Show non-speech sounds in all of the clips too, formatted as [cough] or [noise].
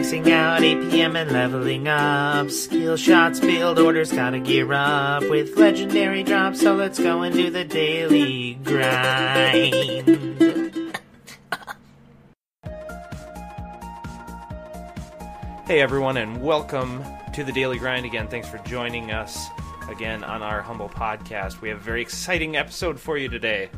maxing out 8 p.m. and leveling up. Skill shots, build orders, gotta gear up with legendary drops. So let's go and do the daily grind. Hey everyone, and welcome to the Daily Grind again. Thanks for joining us again on our humble podcast. We have a very exciting episode for you today.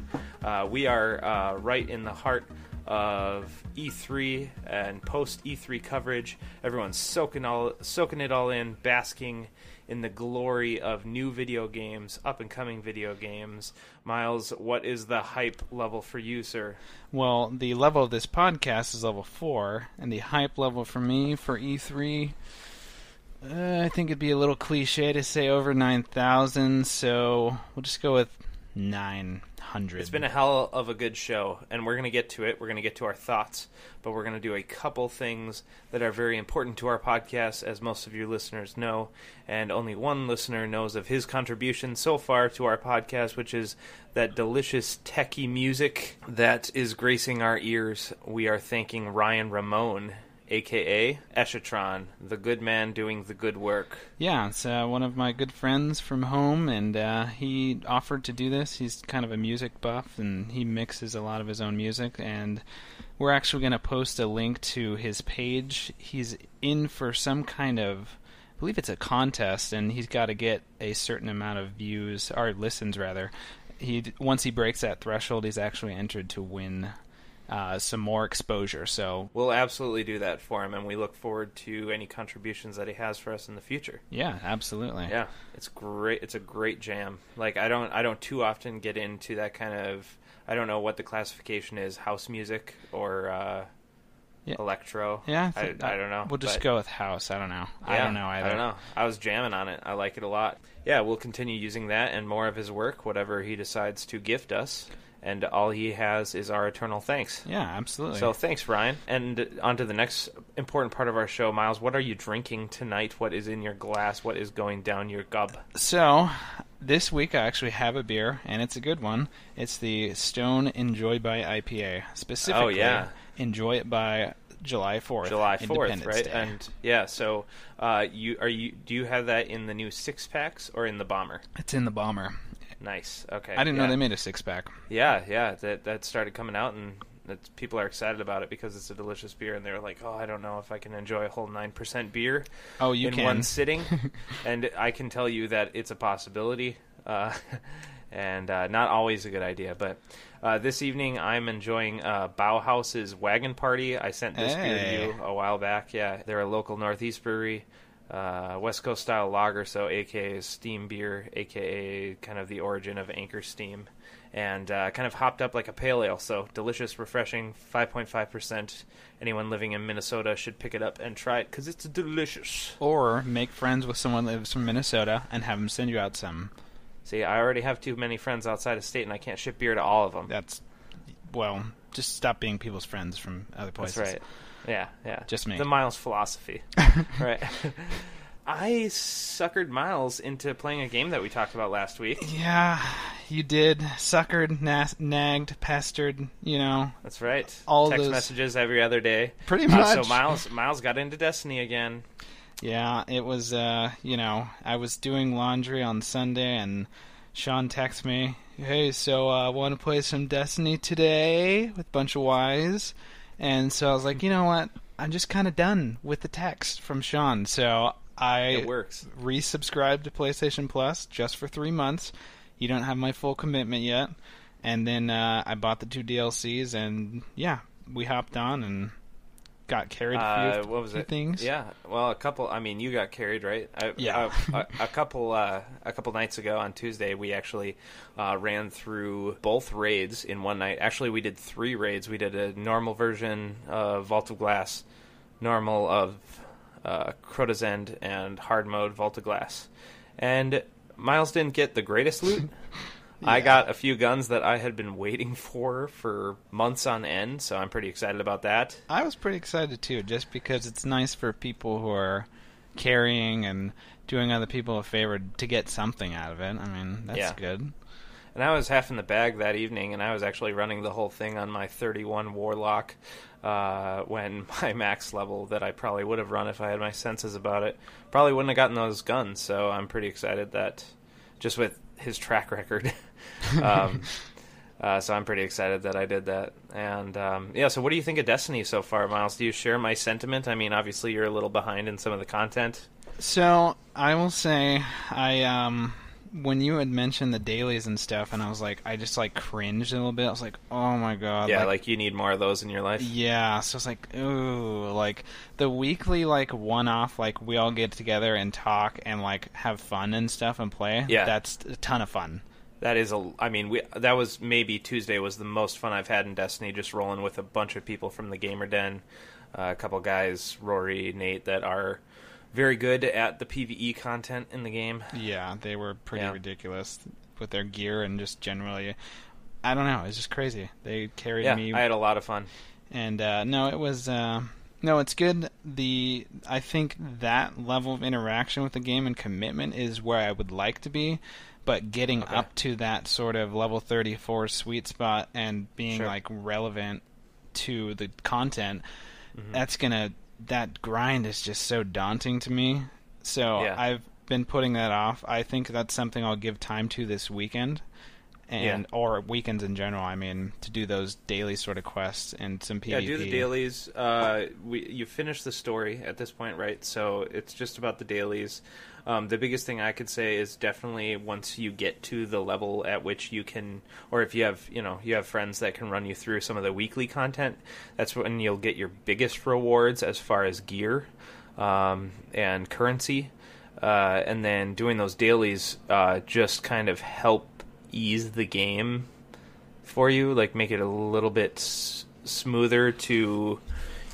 Uh, we are uh, right in the heart of E3 and post E3 coverage. Everyone's soaking all soaking it all in, basking in the glory of new video games, up and coming video games. Myles, what is the hype level for you, sir? Well, the level of this podcast is level four, and the hype level for me for E3, uh, I think it'd be a little cliche to say over nine thousand. So we'll just go with nine hundred. It's been a hell of a good show, and we're going to get to it. We're going to get to our thoughts, but we're going to do a couple things that are very important to our podcast, as most of you listeners know. And only one listener knows of his contribution so far to our podcast, which is that delicious techie music that is gracing our ears. We are thanking Ryan Ramon. AKA Eschatron, the good man doing the good work. Yeah, it's uh, one of my good friends from home, and uh, he offered to do this. He's kind of a music buff, and he mixes a lot of his own music. And we're actually going to post a link to his page. He's in for some kind of, I believe it's a contest, and he's got to get a certain amount of views or listens rather. He once he breaks that threshold, he's actually entered to win uh, some more exposure. So we'll absolutely do that for him, and we look forward to any contributions that he has for us in the future. Yeah, absolutely. Yeah, it's great. It's a great jam. Like I don't, I don't too often get into that kind of. I don't know what the classification is: house music or uh, yeah. electro. Yeah, I, I, don't know. We'll just but, go with house. I don't know. Yeah, I don't know either. I don't know. I was jamming on it. I like it a lot. Yeah, we'll continue using that and more of his work, whatever he decides to gift us and all he has is our eternal thanks. Yeah, absolutely. So thanks, Ryan. And on to the next important part of our show, Myles. What are you drinking tonight? What is in your glass? What is going down your gub? So this week I actually have a beer, and it's a good one. It's the Stone Enjoy by IPA. Specifically, oh yeah, Enjoy it by July fourth. July fourth, right? Day. And yeah, so uh, you are you do you have that in the new six packs or in the bomber? It's in the bomber. Nice. Okay. I didn't yeah. know they made a six pack. Yeah, yeah. That that started coming out, and that people are excited about it because it's a delicious beer, and they're like, "Oh, I don't know if I can enjoy a whole nine percent beer oh, you in can. one sitting." [laughs] and I can tell you that it's a possibility, uh, [laughs] and uh, not always a good idea. But uh, this evening, I'm enjoying uh, Bauhaus's Wagon Party. I sent this hey. beer to you a while back. Yeah, they're a local Northeast brewery uh, West Coast style lager, so AKA steam beer, AKA kind of the origin of Anchor Steam, and uh, kind of hopped up like a pale ale. So delicious, refreshing, 5.5%. Anyone living in Minnesota should pick it up and try it because it's delicious. Or make friends with someone that lives from Minnesota and have them send you out some. See, I already have too many friends outside of state, and I can't ship beer to all of them. That's well, just stop being people's friends from other places. That's right. Yeah, yeah. Just me. The Myles philosophy. [laughs] right. I suckered Myles into playing a game that we talked about last week. Yeah, you did. Suckered, nas- nagged, pestered, you know. That's right. All Text those... messages every other day. Pretty Uh, much. so Myles Myles got into Destiny again. Yeah, it was, uh, you know, I was doing laundry on Sunday and Shaun texted me, hey, so I uh, want to play some Destiny today with a bunch of Ys. And so I was like, you know what? I'm just kind of done with the text from Shaun. So I It works. resubscribed to PlayStation Plus just for three months. You don't have my full commitment yet. And then uh, I bought the two DLCs, and yeah, we hopped on and got carried a few, Uh, what was it? things. Yeah. Well, a couple. I mean, you got carried, right? I, Yeah. A, [laughs] a, a couple. Uh, a couple nights ago on Tuesday, we actually uh, ran through both raids in one night. Actually, we did three raids. We did a normal version of Vault of Glass, normal of uh, Crota's End, and hard mode Vault of Glass. And Miles didn't get the greatest loot. [laughs] I got a few guns that I had been waiting [laughs] for for months on end, so I'm pretty excited about that. I was pretty excited too, just because it's nice for people who are carrying and doing other people a favor to get something out of it. I mean, that's Yeah. good. And I was half in the bag that evening, and I was actually running the whole thing on my 31 Warlock. uh, when [laughs] my max level that I probably would have run if I had my senses about it probably wouldn't have gotten those guns. So I'm pretty excited that just with his track record. [laughs] [laughs] um, uh, so I'm pretty excited that I did that. And um, yeah, so what do you think of Destiny so far, Myles? Do you share my sentiment? I mean, obviously you're a little behind in some of the content. So I will say, I um, when you had mentioned the dailies and stuff, and I was like, I just like cringed a little bit. I was like, oh my god, Yeah, like, you need more of those in your life. Yeah, so it's like, ooh, like the weekly, like one off, like we all get together and talk and like have fun and stuff and play. Yeah. that's a ton of fun. That is a. I mean, we that was maybe Tuesday was the most fun I've had in Destiny. Just rolling with a bunch of people from the Gamer Den, uh, a couple guys, Rory, Nate, that are very good at the PVE content in the game. Yeah, they were pretty Yeah. ridiculous with their gear and just generally. I don't know. It's just crazy. They carried Yeah, me I had a lot of fun. and uh, no, it was uh, no, it's good. The I think that level of interaction with the game and commitment is where I would like to be, but getting Okay. up to that sort of level thirty four sweet spot and being Sure. like relevant to the content, Mm-hmm. that's gonna that grind is just so daunting to me. So Yeah. I've been putting that off. I think that's something I'll give time to this weekend. And or weekends in general, I mean, to do those daily sort of quests and some PvP. Yeah, do the dailies. Uh, we you finish the story at this point, right? So it's just about the dailies. Um, the biggest thing I could say is definitely once you get to the level at which you can, or if you have, you know, you have friends that can run you through some of the weekly content. That's when you'll get your biggest rewards as far as gear um, and currency. Uh, and then doing those dailies uh, just kind of help ease the game for you, like make it a little bit s- smoother to,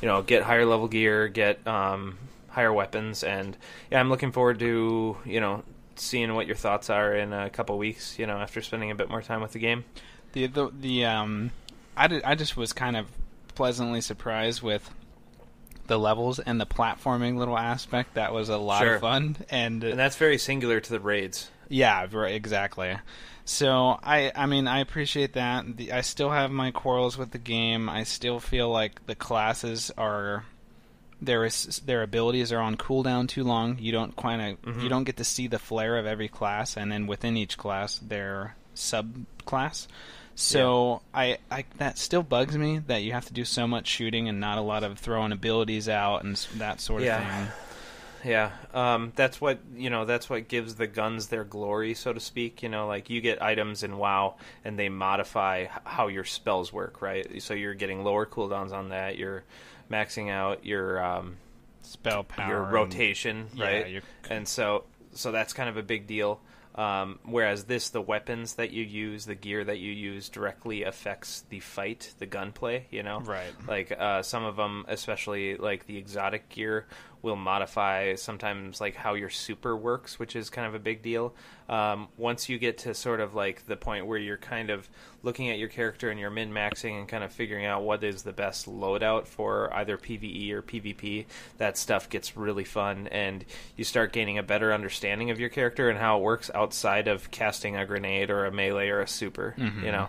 you know, get higher level gear, get um, higher weapons, and yeah, I'm looking forward to you know seeing what your thoughts are in a couple weeks. You know, after spending a bit more time with the game. The the, the um, I did, I just was kind of pleasantly surprised with the levels and the platforming little aspect. That was a lot Sure. of fun, and, And that's very singular to the raids. yeah, right, exactly. So I I mean I appreciate that. The, I still have my quarrels with the game. I still feel like the classes are their is their abilities are on cooldown too long. You don't kind of you don't get to see the flair of every class, and then within each class, their subclass. So I, I that still bugs me that you have to do so much shooting and not a lot of throwing abilities out and that sort of Yeah. thing. Yeah, um, that's what you know. That's what gives the guns their glory, so to speak. You know, like you get items in WoW, and they modify h- how your spells work, right? So you're getting lower cooldowns on that. You're maxing out your um, Spell power, your and- rotation, yeah, right? your- And so, so that's kind of a big deal. Um, whereas this, the weapons that you use, the gear that you use, directly affects the fight, the gunplay. You know, Right. Like uh, some of them, especially like the exotic gear, will modify sometimes like how your super works, which is kind of a big deal. Um, once you get to sort of like the point where you're kind of looking at your character and you're min maxing and kind of figuring out what is the best loadout for either PVE or PvP, that stuff gets really fun and you start gaining a better understanding of your character and how it works outside of casting a grenade or a melee or a super, you know.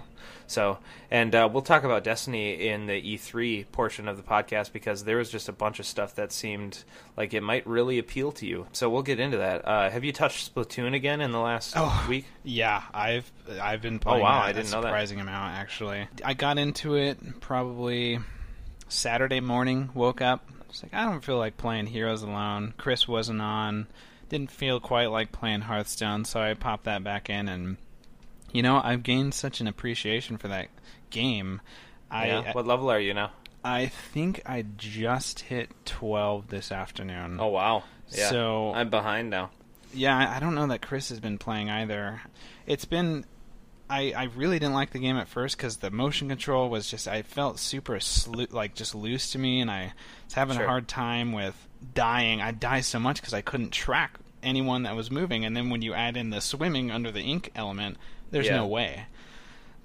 So, and uh, we'll talk about Destiny in the E3 portion of the podcast because there was just a bunch of stuff that seemed like it might really appeal to you. So we'll get into that. Uh, have you touched Splatoon again in the last Oh, week? Yeah, I've I've been playing. Oh, wow, I didn't a know that. surprising amount actually. I got into it probably Saturday morning. Woke up. It's like I don't feel like playing Heroes Alone. Chris wasn't on. Didn't feel quite like playing Hearthstone, so I popped that back in, and you know I've gained such an appreciation for that game. I yeah. Uh, what level are you now? I think I just hit twelve this afternoon. Oh wow. Yeah. So- I'm behind now. Yeah, I- I don't know that Chris has been playing either. It's been. I, I really didn't like the game at first because the motion control was just I felt super slu- like just loose to me and I was having Sure. a hard time with dying. I die so much because I couldn't track anyone that was moving and then when you add in the swimming under the ink element, there's Yeah. no way.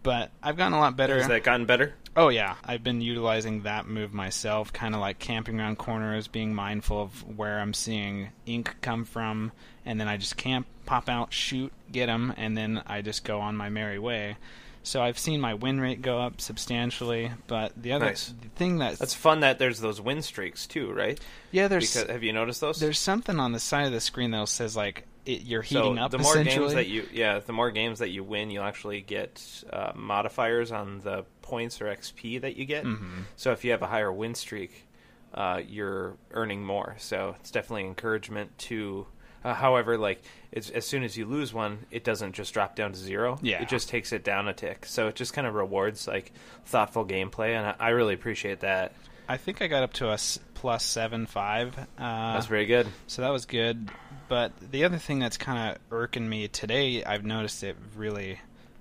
But I've gotten a lot better. Has that gotten better? Oh yeah, I've been utilizing that move myself, kind of like camping around corners, being mindful of where I'm seeing ink come from, and then I just camp, pop out, shoot, get them, and then I just go on my merry way. So I've seen my win rate go up substantially. But the other Nice. thing that's, That's fun that there's those win streaks too, right? yeah, there's Because, have you noticed those? there's something on the side of the screen that says like it, you're heating so up. the more games that you yeah the more games that you win you'll actually get uh, modifiers on the points or xp that you get Mm-hmm. so if you have a higher win streak uh, you're earning more so it's definitely encouragement to uh, however like it's, as soon as you lose one it doesn't just drop down to zero Yeah. it just takes it down a tick so it just kind of rewards like thoughtful gameplay and I, I really appreciate that I think I got up to a seven five. Uh, that's very good So that was good. But the other thing that's kind of irking me today, I've noticed it really,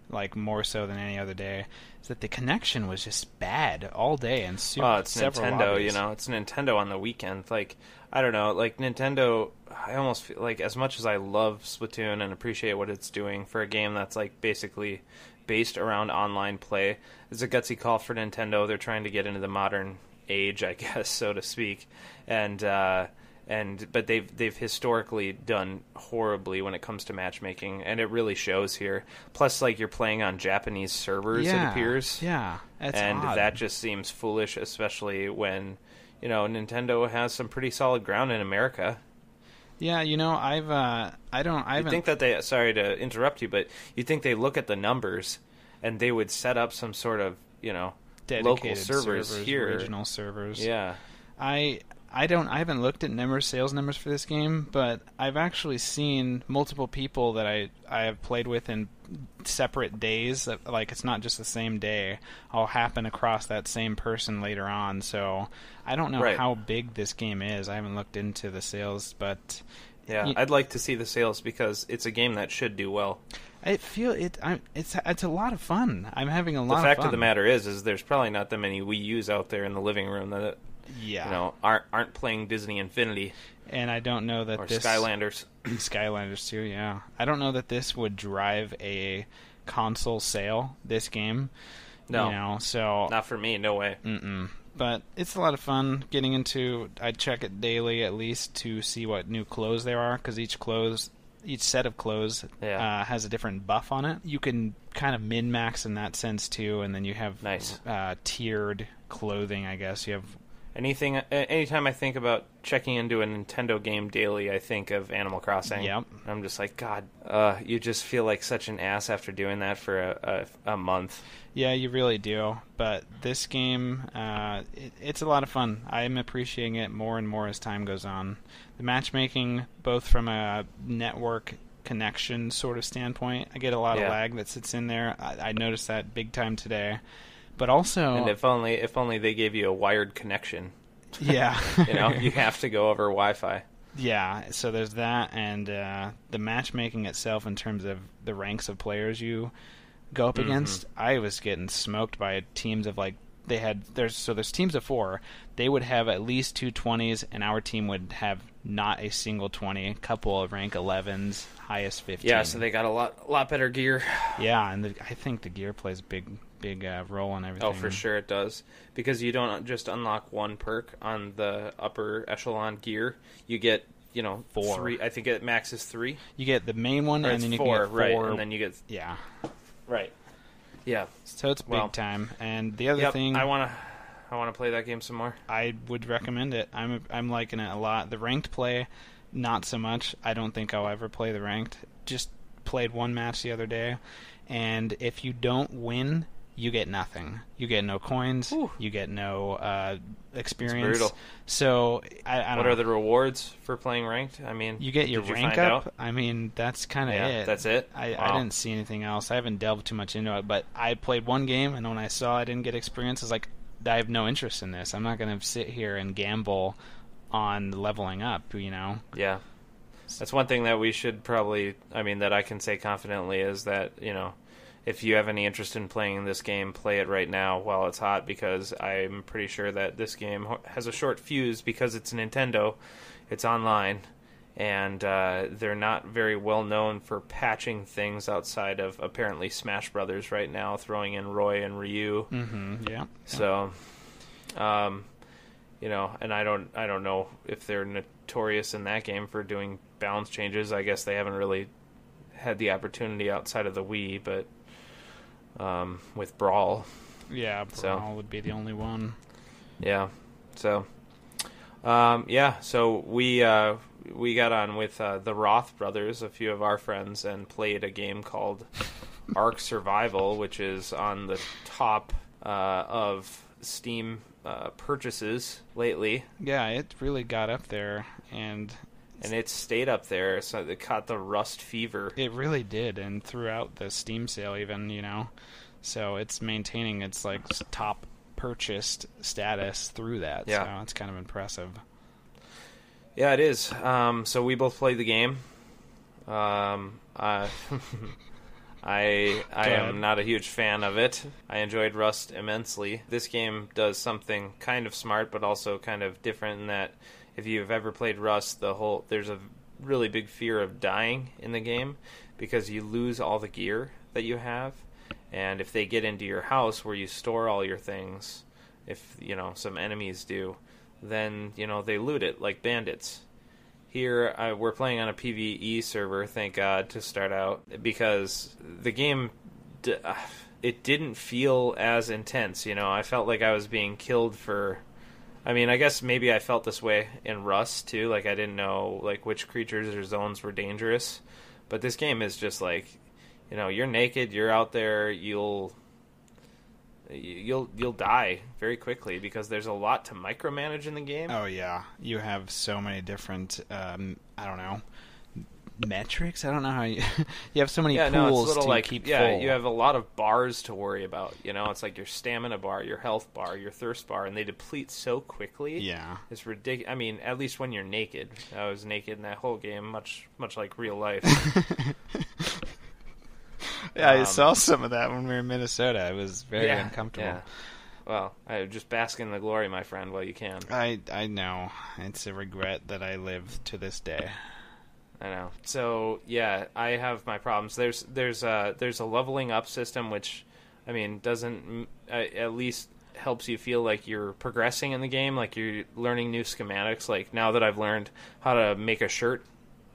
like more so than any other day, is that the connection was just bad all day and super. Oh, it's Nintendo, lobbies. you know. It's Nintendo on the weekend. Like, I don't know, like Nintendo. I almost feel like as much as I love Splatoon and appreciate what it's doing for a game that's like basically based around online play, it's a gutsy call for Nintendo. They're trying to get into the modern age, I [laughs] guess, so to speak, and. uh and but they've they've historically done horribly when it comes to matchmaking, and it really shows here. Plus, like you're playing on Japanese servers, yeah, it appears Yeah, that's and odd. that just seems foolish, especially when you know Nintendo has some pretty solid ground in America. Yeah, you know, I've uh, I don't, I think that they? Sorry to interrupt you, but you think they look at the numbers and they would set up some sort of you know dedicated servers, here? regional servers. Yeah, I I don't I haven't looked at numbers sales numbers for this game, but I've actually seen multiple people that I I have played with in separate days. that- Like it's not just the same day. I'll happen across that same person later on. So I don't know Right. how big this game is. I haven't looked into the sales, but yeah. You- I'd like to see the sales because it's a game that should do well. I feel it. I'm, it's it's a lot of fun. I'm having a lot. Of fun. The fact of, of, the matter is, is there's probably not that many Wii U's out there in the living room that yeah. you know aren't aren't playing Disney Infinity and I don't know that or this Skylanders. [clears throat] Skylanders too, yeah. I don't know that this would drive a console sale. This game, No. you know. So, Not for me, no way. mm-mm. but it's a lot of fun getting into. I check it daily at least to see what new clothes there are because each clothes, each set of clothes, Yeah. uh, has a different buff on it. You can kind of min max in that sense too, and then you have Nice. uh, tiered clothing. I guess you have Anything, anytime I think about checking into a Nintendo game daily, I think of Animal Crossing. Yep. I'm just like, God, uh, you just feel like such an ass after doing that for a, a, a month. Yeah, you really do. But this game, uh, it, it's a lot of fun. I'm appreciating it more and more as time goes on. The matchmaking, both from a network connection sort of standpoint, I get a lot Yeah. of lag that sits in there. I, I noticed that big time today. But also, And if only, if only they gave you a wired connection. yeah, [laughs] You know, you have to go over Wi-Fi. Yeah, so there's that, and uh, the matchmaking itself in terms of the ranks of players you go up Mhm. against. I was getting smoked by teams of like they had there's so there's teams of four. They would have at least two twenties, and our team would have not a single twenty. A couple of rank elevens, highest fifteen. Yeah, so they got a lot, lot better gear. yeah, and the, I think the gear plays a big big uh, role in everything. Oh, for sure it does. Because you don't just unlock one perk on the upper echelon gear. You get, you know, Four. Three. I think it maxes three. You get the main one, Or and then you four, get four. right? And then you get yeah, right. Yeah. so it's big Well, time. And the other Yep. thing I want to. I want to play that game some more. I would recommend it. I'm I'm liking it a lot. The ranked play, not so much. I don't think I'll ever play the ranked. Just played one match the other day, and if you don't win, you get nothing. You get no coins. Whew. You get no uh, experience. brutal. So I, I don't What know. are the rewards for playing ranked? I mean, you get your did you rank find up. out? I mean, that's kind of Yeah, it. that's it? I, Wow. I didn't see anything else. I haven't delved too much into it, but I played one game, and when I saw I didn't get experience, I was like, I have no interest in this. I'm not going to sit here and gamble on leveling up. You know? Yeah. That's one thing that we should probably, I mean, that I can say confidently is that, you know, if you have any interest in playing this game, play it right now while it's hot because I'm pretty sure that this game has a short fuse because it's Nintendo, it's online, and uh, they're not very well known for patching things outside of apparently Smash Brothers right now, throwing in Roy and Ryu. Mm-hmm. Yeah. So, um, you know, and I don't, I don't know if they're notorious in that game for doing balance changes. I guess they haven't really had the opportunity outside of the Wii, but um, with Brawl. Yeah, So- Brawl would be the only one. Yeah. So, um, yeah. So we uh, we got on with uh, the Roth brothers, a few of our friends, and played a game called [laughs] Ark Survival, which is on the top uh, of Steam uh, purchases lately, Yeah, it really got up there, and and it stayed up there. So it caught the Rust fever. it really did, and throughout the Steam sale, even you know, so it's maintaining its like top purchased status through that. Yeah. so it's kind of impressive. Yeah, it is. Um, so we both played the game. Um, uh, [laughs] I I am not a huge fan of it. I enjoyed Rust immensely. This game does something kind of smart, but also kind of different in that if you've ever played Rust, the whole there's a really big fear of dying in the game because you lose all the gear that you have, and if they get into your house where you store all your things, if you know some enemies do, then you know they loot it like bandits. Here uh, we're playing on a PVE server, thank God, to start out because the game d- uh, it didn't feel as intense. You know, I felt like I was being killed for. I mean, I guess maybe I felt this way in Rust too. Like I didn't know like which creatures or zones were dangerous, but this game is just like, you know, you're naked, you're out there, you'll you'll you'll die very quickly because there's a lot to micromanage in the game. Oh yeah, you have so many different. Um, I don't know metrics. I don't know how you. [laughs] you have so many yeah, no, it's pools little to like keep yeah, full. you have a lot of bars to worry about. You know, it's like your stamina bar, your health bar, your thirst bar, and they deplete so quickly. yeah. It's ridiculous. I mean, at least when you're naked. I was naked in that whole game, much much like real life. [laughs] Yeah, I Um, saw some of that when we were in Minnesota. It was very yeah, uncomfortable. Yeah. Well, I just bask in the glory, my friend, while you can. I I know it's a regret that I live to this day. I know. So yeah, I have my problems. There's there's a there's a leveling up system which, I mean, doesn't uh, at least helps you feel like you're progressing in the game, like you're learning new schematics. Like now that I've learned how to make a shirt,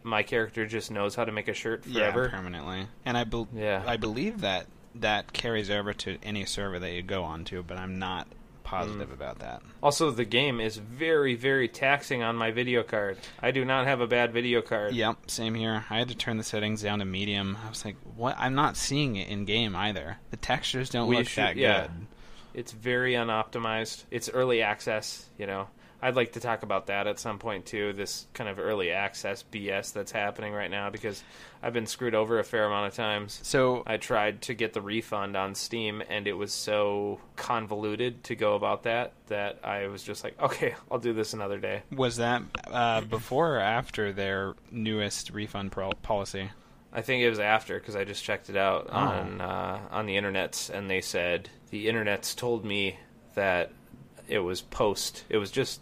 my character just knows how to make a shirt Yeah, forever. permanently. And I bel Yeah. I believe that that carries over to any server that you go onto, but I'm not positive hmm. about that. Also, the game is very very taxing on my video card. I do not have a bad video card. Yep, same here. I had to turn the settings down to medium. I was like, "What? I'm not seeing it in game either. The textures don't We look should- that yeah. good." It's very unoptimized. It's early access, you know. I'd like to talk about that at some point too. This kind of early access BS that's happening right now because I've been screwed over a fair amount of times. So I tried to get the refund on Steam and it was so convoluted to go about that that I was just like, okay, I'll do this another day. was that uh, before or after their newest refund pro- policy? I think it was after because I just checked it out Oh. on uh, on the internets, and they said the internets told me that it was post. It was just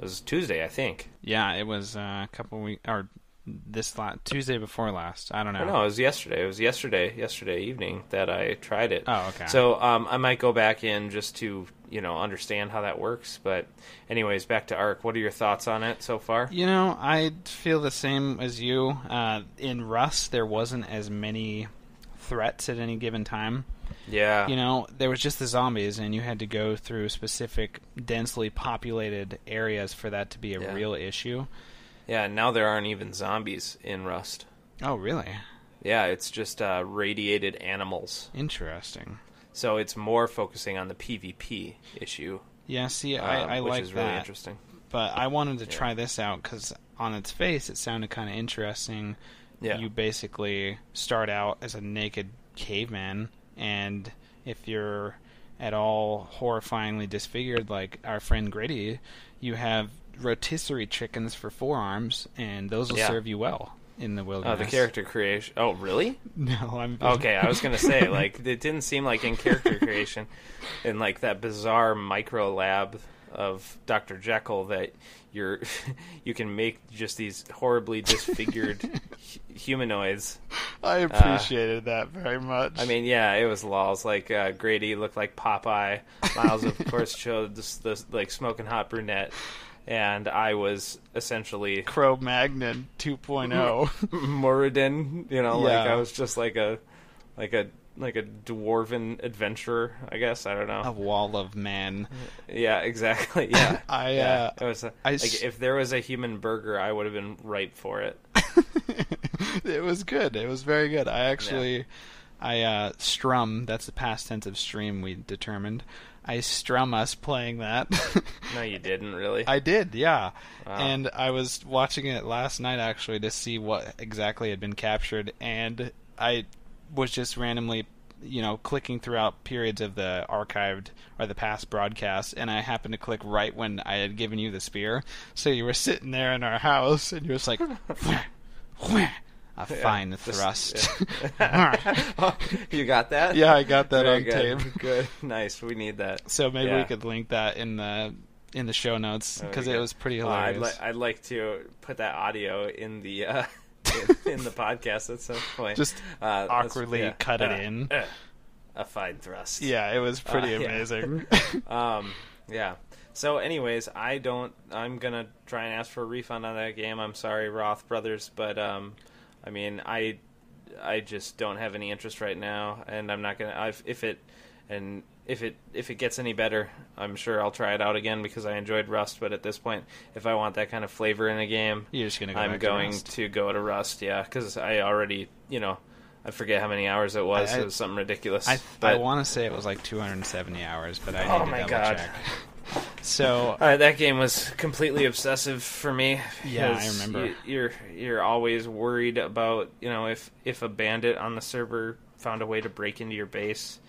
it was Tuesday, I think. Yeah, it was uh, a couple weeks or this la- Tuesday before last. I don't know. No, it was yesterday. It was yesterday, yesterday evening that I tried it. Oh, okay. So um, I might go back in just to you know understand how that works. But anyways, back to Ark. What are your thoughts on it so far? You know, I feel the same as you. Uh, in Rust, there wasn't as many threats at any given time. Yeah, You know, there was just the zombies, and you had to go through specific, densely populated areas for that to be a Yeah. real issue. yeah. Now there aren't even zombies in Rust. Oh, really? Yeah, it's just uh, radiated animals. Interesting. So it's more focusing on the PvP issue, Yeah, see, uh, I, I which like is really interesting. But I wanted to Yeah. try this out because on its face, it sounded kind of interesting. Yeah, you basically start out as a naked caveman, and if you're at all horrifyingly disfigured, like our friend Gritty, you have rotisserie chickens for forearms, and those will Yeah. serve you well in the wilderness. oh, the character creation. Oh, really? [laughs] No, I'm [laughs] Okay, I was gonna say [laughs] like it didn't seem like in character creation, in like that bizarre micro lab of Dr. Jekyll that you're [laughs] you can make just these horribly disfigured [laughs] humanoids. I appreciated that very much. I mean, yeah, it was lols. Like uh, Grady looked like Popeye. Miles, of [laughs] course, showed this, this like smoking hot brunette, and I was essentially Cro Magnon 2.0. Moradin. You know, like I was just like a like a like a dwarven adventurer. I guess I don't know. A wall of men. Yeah, exactly. Yeah, [laughs] I, yeah. uh, it was. A, I like s- if there was a human burger, I would have been ripe for it. [laughs] it was good. It was very good. I actually, I uh, strum. That's the past tense of stream. We determined. I strum us playing that. [laughs] No, you didn't really. I did, yeah. Wow. And I was watching it last night actually to see what exactly had been captured, and I was just randomly, you know, clicking throughout periods of the archived or the past broadcasts, and I happened to click right when I had given you the spear. So you were sitting there in our house, and you were just like, [laughs] a fine this- thrust. [laughs] [laughs] you got that? yeah, I got that Very on good. tape. Good, nice. We need that. So maybe Yeah. we could link that in the in the show notes because it was pretty Uh, I'd, hilarious. li- I'd like to put that audio in the uh, in, [laughs] in the podcast at some point. Just uh, awkwardly cut it Uh, in. uh, a fine thrust. Yeah, it was pretty Uh, yeah. amazing. [laughs] [laughs] Um. Yeah. So, anyways, I don't. I'm gonna try and ask for a refund on that game. I'm sorry, Roth Brothers, but um, I mean, I, I just don't have any interest right now, and I'm not gonna. I've, if it, and if it if it gets any better, I'm sure I'll try it out again because I enjoyed Rust. But at this point, if I want that kind of flavor in a game, You're just gonna go I'm to going Rust. to go to Rust. Yeah, because I already, you know, I forget how many hours it was. I- I- it was something ridiculous. I, I want to say it was like 270 hours, but I need Oh to my double God. check. So Uh, that game was completely obsessive for me. Yeah, I remember. You, you're you're always worried about you know if if a bandit on the server found a way to break into your base,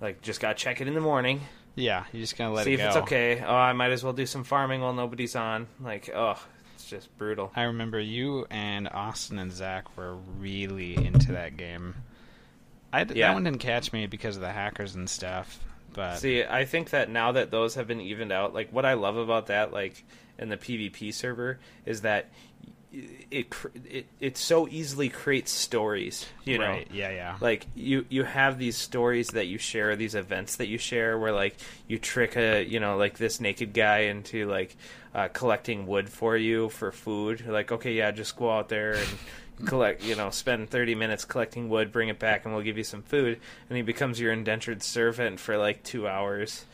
like just gotta check it in the morning, yeah, you just gotta let see it if go. it's okay. Oh, I might as well do some farming while nobody's on. Like, oh, it's just brutal. I remember you and Austin and Zach were really into that game. I d- Yeah. That one didn't catch me because of the hackers and stuff, but See, I think that now that those have been evened out, like what I love about that, like in the PvP server, is that it it it so easily creates stories. You know, right, yeah, yeah. like you you have these stories that you share these events that you share where like you trick a you know like this naked guy into like uh, collecting wood for you for food You're like okay yeah just go out there and [laughs] collect you know spend 30 minutes collecting wood bring it back and we'll give you some food and he becomes your indentured servant for like two hours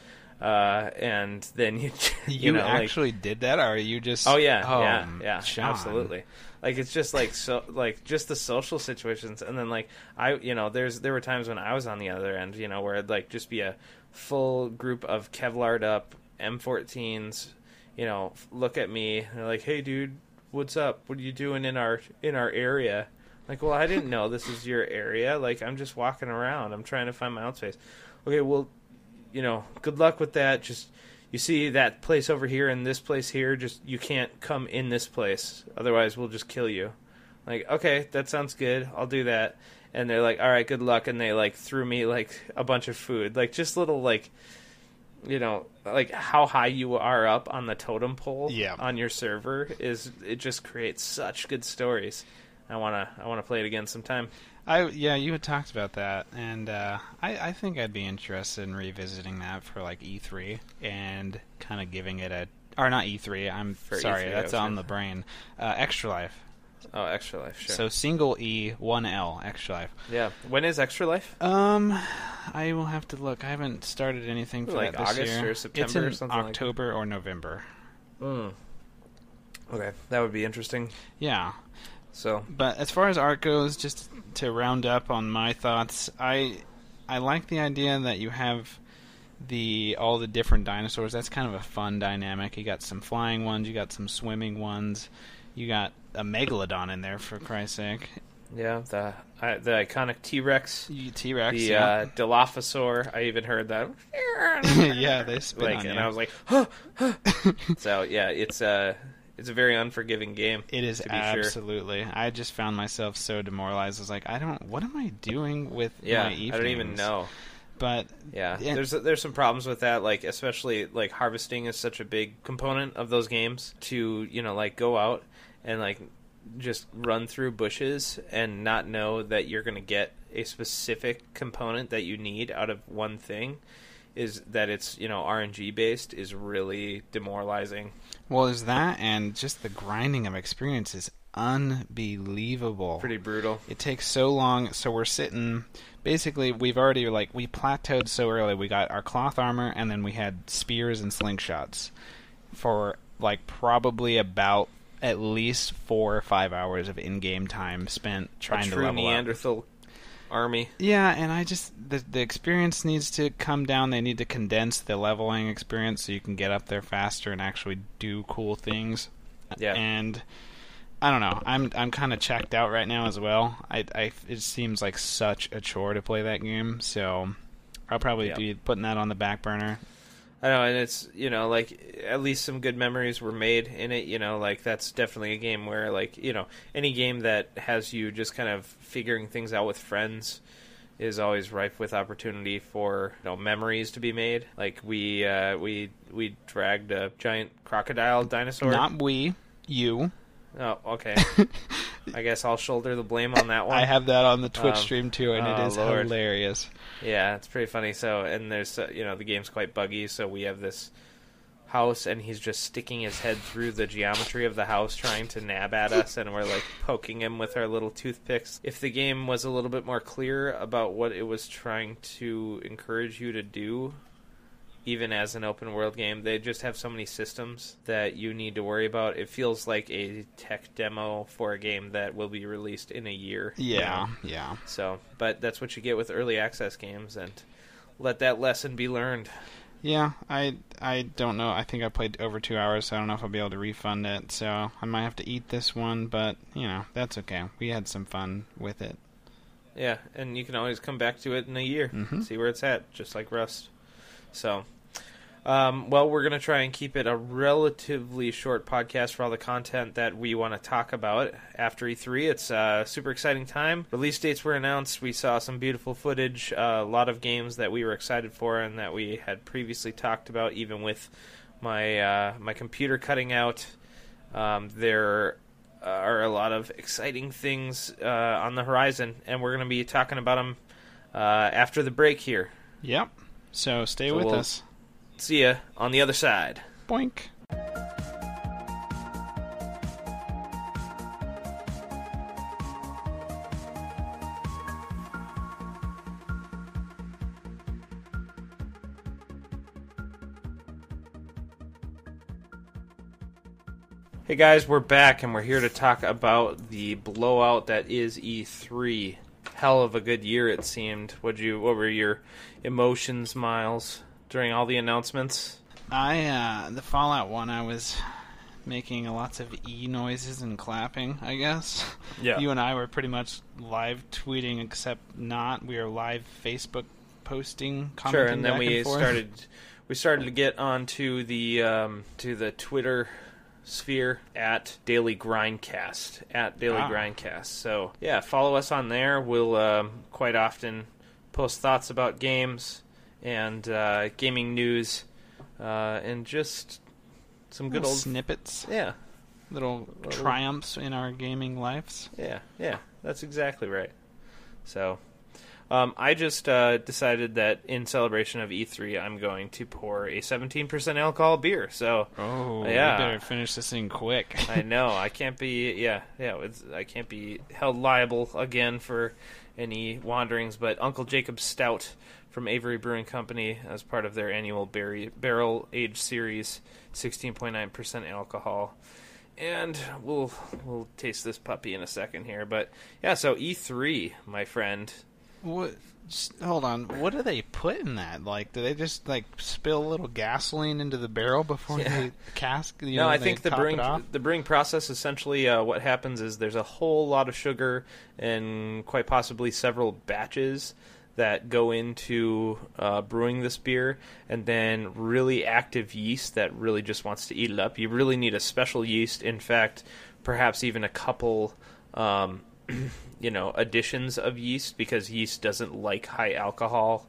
uh, and then you [laughs] you, you know like, actually did that, or are you just? Oh yeah, oh, yeah, yeah, Shaun. absolutely. Like it's just like so, like just the social situations, and then like I, you know, there's there were times when I was on the other end, you know, where it'd like just be a full group of Kevlar'd up M14s, you know, look at me, and they're like, "Hey, dude, what's up? What are you doing in our in our area?" Like, well, I didn't know this is your area. Like, I'm just walking around. I'm trying to find my own space. Okay, well, you know, good luck with that. Just you see that place over here and this place here, just you can't come in this place. Otherwise, we'll just kill you. Like, okay, that sounds good. I'll do that. And they're like, all right, good luck. And they like threw me like a bunch of food, like just little like, you know, like how high you are up on the totem pole Yeah. on your server is it just creates such good stories. I wanna I wanna play it again sometime. I yeah, you had talked about that, and uh, I I think I'd be interested in revisiting that for like E3 and kind of giving it a or not E3. I'm For sorry, E3, that's on the brain. Uh, Extra Life. Oh, extra life, sure. So single E, one L, Extra Life. yeah, when is extra life? Um, I will have to look. I haven't started anything for Like that this August year. or it's September in or something like? October or November. Mm. Okay, that would be interesting. Yeah, So but as far as art goes, just to round up on my thoughts, I I like the idea that you have the all the different dinosaurs. That's kind of a fun dynamic. You got some flying ones, you got some swimming ones, you got a megalodon in there for Christ's sake. yeah, the uh, the iconic T Rex, T Rex. the yeah. uh, Dilophosaur. I even heard that. [laughs] yeah, they spit like, and you. I was like, [gasps] [gasps] huh, [laughs] huh. so yeah, it's a it's a very unforgiving game. It is to be sure. absolutely. I just found myself so demoralized. I was like, I don't. What am I doing with Yeah, my I don't even know. But Yeah, Yeah. there's there's some problems with that. Like especially like harvesting is such a big component of those games. To you know like go out and like just run through bushes and not know that you're going to get a specific component that you need out of one thing is that it's you know RNG based is really demoralizing. well, there's that, and just the grinding of experience is unbelievable. Pretty brutal. It takes so long. So we're sitting. Basically, we've already like we plateaued so early. We got our cloth armor, and then we had spears and slingshots for like probably about at least four or five hours of in-game time spent trying to level up. Army. Yeah, and I just the the experience needs to come down. They need to condense the leveling experience so you can get up there faster and actually do cool things. Yeah. And I don't know. I'm I'm kind of checked out right now as well. I, I it seems like such a chore to play that game, so I'll probably be putting that on the back burner. I know, and it's you know like at least some good memories were made in it. You know, like that's definitely a game where like you know any game that has you just kind of figuring things out with friends is always ripe with opportunity for you know memories to be made. Like we uh, we we dragged a giant crocodile dinosaur. Not we, you. Oh, okay. [laughs] I guess I'll shoulder the blame on that [laughs] one. I have that on the Twitch Um, stream too, and oh, it is Lord. hilarious. Yeah, it's pretty funny. So, and there's uh, you know the game's quite buggy, so we have this house, and he's just sticking his head through the geometry of the house, trying to nab at us, and we're like poking him with our little toothpicks. If the game was a little bit more clear about what it was trying to encourage you to do. Even as an open world game, they just have so many systems that you need to worry about. It feels like a tech demo for a game that will be released in a year. Yeah, know? yeah. So, but that's what you get with early access games, and let that lesson be learned. Yeah, I I don't know. I think I played over two hours, so I don't know if I'll be able to refund it. So I might have to eat this one, but you know that's okay. We had some fun with it. Yeah, and you can always come back to it in a year, Mhm. see where it's at, just like Rust. So, um, well, we're gonna try and keep it a relatively short podcast for all the content that we want to talk about after E3. It's a super exciting time. Release dates were announced. We saw some beautiful footage, a lot of games that we were excited for and that we had previously talked about, even with my uh, my computer cutting out. Um, there are a lot of exciting things uh, on the horizon, and we're going to be talking about them uh, after the break here. Yep. So stay So with we'll- us. See ya on the other side. Boink. Hey guys, we're back, and we're here to talk about the blowout that is E3. Hell of a good year it seemed. What you? What were your emotions, Myles, during all the announcements? I uh the Fallout one. I was making lots of e noises and clapping. I guess. Yeah. You and I were pretty much live tweeting, except not. We were live Facebook posting. Sure, and then we forth. started we started to get onto the um, to the Twitter sphere at Daily Grindcast at Daily Ah. Grindcast. So yeah, follow us on there. We'll um, quite often post thoughts about games and uh, gaming news uh, and just some good Little old snippets, yeah little Little- triumphs in our gaming lives. yeah yeah that's exactly right. So. Um, I just uh, decided that in celebration of E3, I'm going to pour a 17% alcohol beer. So Oh, Yeah. we better finish this thing quick. [laughs] I know I can't be yeah yeah it's, I can't be held liable again for any wanderings. But Uncle Jacob's Stout from Avery Brewing Company, as part of their annual berry, barrel age series, 16.9% alcohol. And we'll we'll taste this puppy in a second here, but yeah. So E3, my friend. What? Hold on. What do they put in that? Like, do they just like spill a little gasoline into the barrel before Yeah. they cask? You no, know, I think the brewing the brewing process essentially uh, what happens is there's a whole lot of sugar and quite possibly several batches that go into uh, brewing this beer, and then really active yeast that really just wants to eat it up. You really need a special yeast. In fact, perhaps even a couple. Um, [clears throat] you know, additions of yeast because yeast doesn't like high alcohol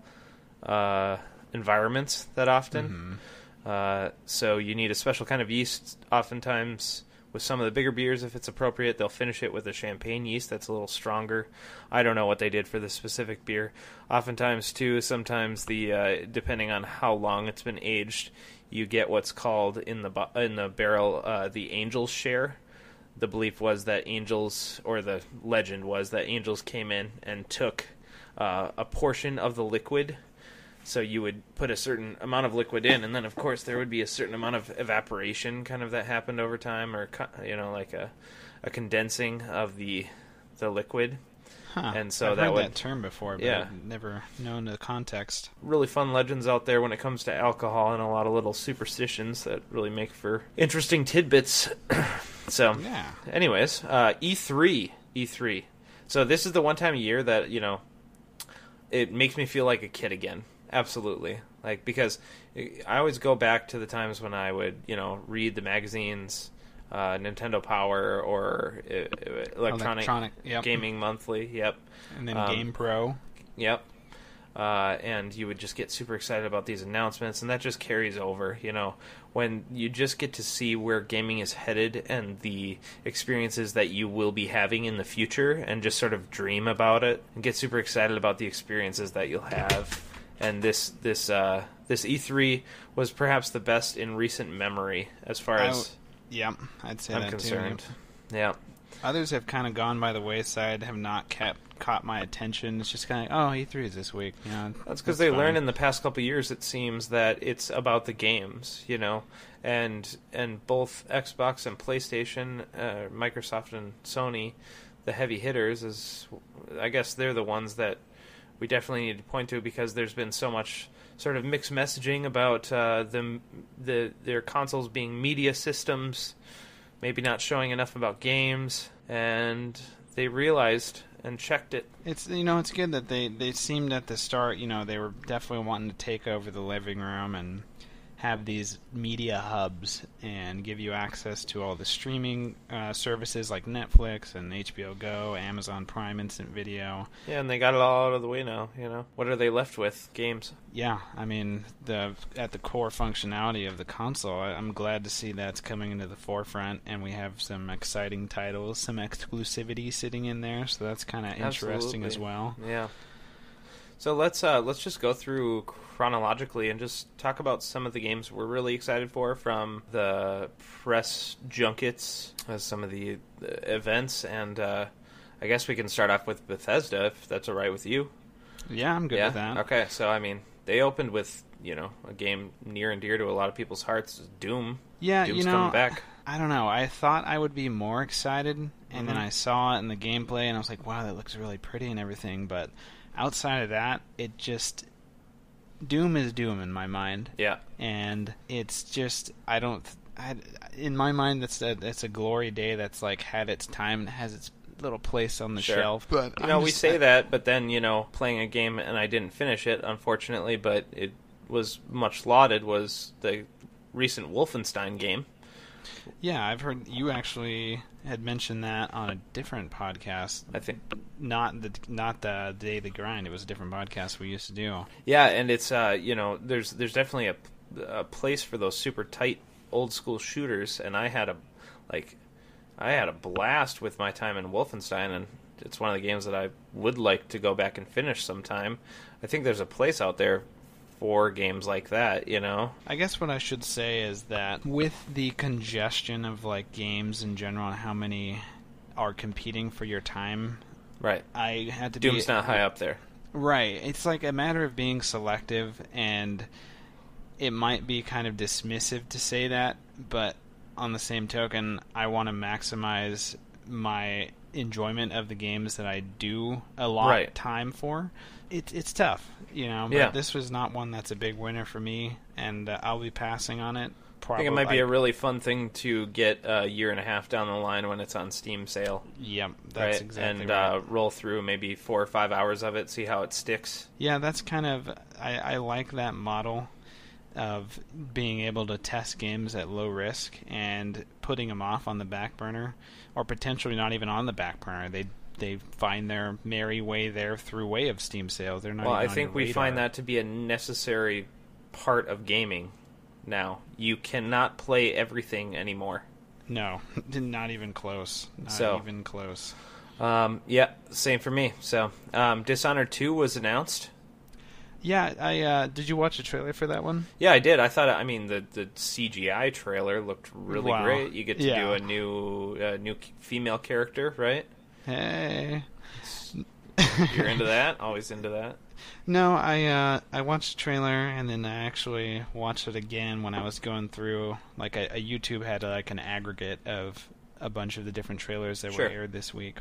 uh, environments that often. Uh, so you need a special kind of yeast. Oftentimes, with some of the bigger beers, if it's appropriate, they'll finish it with a champagne yeast that's a little stronger. I don't know what they did for this specific beer. Oftentimes, too, sometimes the uh, depending on how long it's been aged, you get what's called in the bu- in the barrel uh, the angel's share. The belief was that angels, or the legend was that angels came in and took uh, a portion of the liquid. So you would put a certain amount of liquid in, and then of course there would be a certain amount of evaporation, kind of that happened over time, or you know, like a a condensing of the the liquid. Huh. And so I've that heard would- that term before, but Yeah. I've never known the context. really fun legends out there when it comes to alcohol and a lot of little superstitions that really make for interesting tidbits. [clears throat] so, Yeah. anyways, uh, E3, E3. So this is the one time a year that you know it makes me feel like a kid again. Absolutely, like because I always go back to the times when I would you know read the magazines, uh, Nintendo Power or uh, Electronic, Electronic, yep. Gaming Monthly. Yep. And then Um, Game Pro. Yep. Uh, and you would just get super excited about these announcements, and that just carries over. You know, when you just get to see where gaming is headed and the experiences that you will be having in the future, and just sort of dream about it, and get super excited about the experiences that you'll have. And this this uh, this E3 was perhaps the best in recent memory, as far as Yep, I'd say I'm that concerned. too. Yeah. Others have kind of gone by the wayside, have not kept caught my attention. It's just kind of oh, E3 is this week. You know, That's because they fine. learned in the past couple of years. It seems that it's about the games, you know, and and both Xbox and PlayStation, uh, Microsoft and Sony, the heavy hitters, is I guess they're the ones that we definitely need to point to because there's been so much sort of mixed messaging about uh, them, the their consoles being media systems, maybe not showing enough about games, and they realized and checked it. It's you know it's good that they they seemed at the start you know they were definitely wanting to take over the living room and have these media hubs and give you access to all the streaming uh, services like Netflix and HBO Go, Amazon Prime Instant Video. Yeah, and they got it all out of the way now. You know, what are they left with? Games. Yeah, I mean the at the core functionality of the console, I, I'm glad to see that's coming into the forefront, and we have some exciting titles, some exclusivity sitting in there, so that's kind of interesting as well. Yeah. So let's uh, let's just go through chronologically and just talk about some of the games we're really excited for from the press junkets, uh, some of the events, and uh, I guess we can start off with Bethesda if that's all right with you. Yeah, I'm good yeah. with that. Okay. So I mean, they opened with you know a game near and dear to a lot of people's hearts, Doom. Yeah, Doom's you know, coming back. I don't know. I thought I would be more excited, and then Mhm. I saw it in the gameplay, and I was like, "Wow, that looks really pretty and everything." But outside of that, it just Doom is Doom in my mind, Yeah. and it's just I don't. I, in my mind, that's a that's a glory day that's like had its time and has its little place on the Sure. shelf. But You I'm know, we just- say that, but then you know, playing a game and I didn't finish it, unfortunately. But it was much lauded. Was the recent Wolfenstein game? Yeah, I've heard you actually had mentioned that on a different podcast. I think. Not the not the day the grind. It was a different podcast we used to do. Yeah, and it's uh, you know, there's there's definitely a, a place for those super tight old school shooters, and I had a like, I had a blast with my time in Wolfenstein, and it's one of the games that I would like to go back and finish sometime. I think there's a place out there for games like that, you know. I guess what I should say is that with the congestion of like games in general and how many are competing for your time, Right. I had to Doom's be not high up there. right. It's like a matter of being selective, and it might be kind of dismissive to say that, but on the same token, I want to maximize my enjoyment of the games that I do allot Right. time for. It's it's tough, you know. But Yeah. this was not one that's a big winner for me, and uh, I'll be passing on it. Probably. I think it might be a really fun thing to get a year and a half down the line when it's on Steam sale. Yep, that's right? exactly and right. uh, roll through maybe four or five hours of it, see how it sticks. yeah, that's kind of I, I like that model of being able to test games at low risk and putting them off on the back burner, or potentially not even on the back burner. They they find their merry way there through way of Steam sales. They're not. well, I think we find that to be a necessary part of gaming now. You cannot play everything anymore. no, [laughs] not even close. Not So- even close. Um, yeah, same for me. So, um, Dishonored 2 was announced. Yeah, I uh, did you watch the trailer for that one? Yeah, I did. I thought. I mean, the the CGI trailer looked really Wow. great. You get to Yeah. do a new uh, new female character, right? Hey. You're into that? Always into that. [laughs] No, I uh, I watched the trailer and then I actually watched it again when I was going through like a, a YouTube had like an aggregate of a bunch of the different trailers that Sure. were aired this week,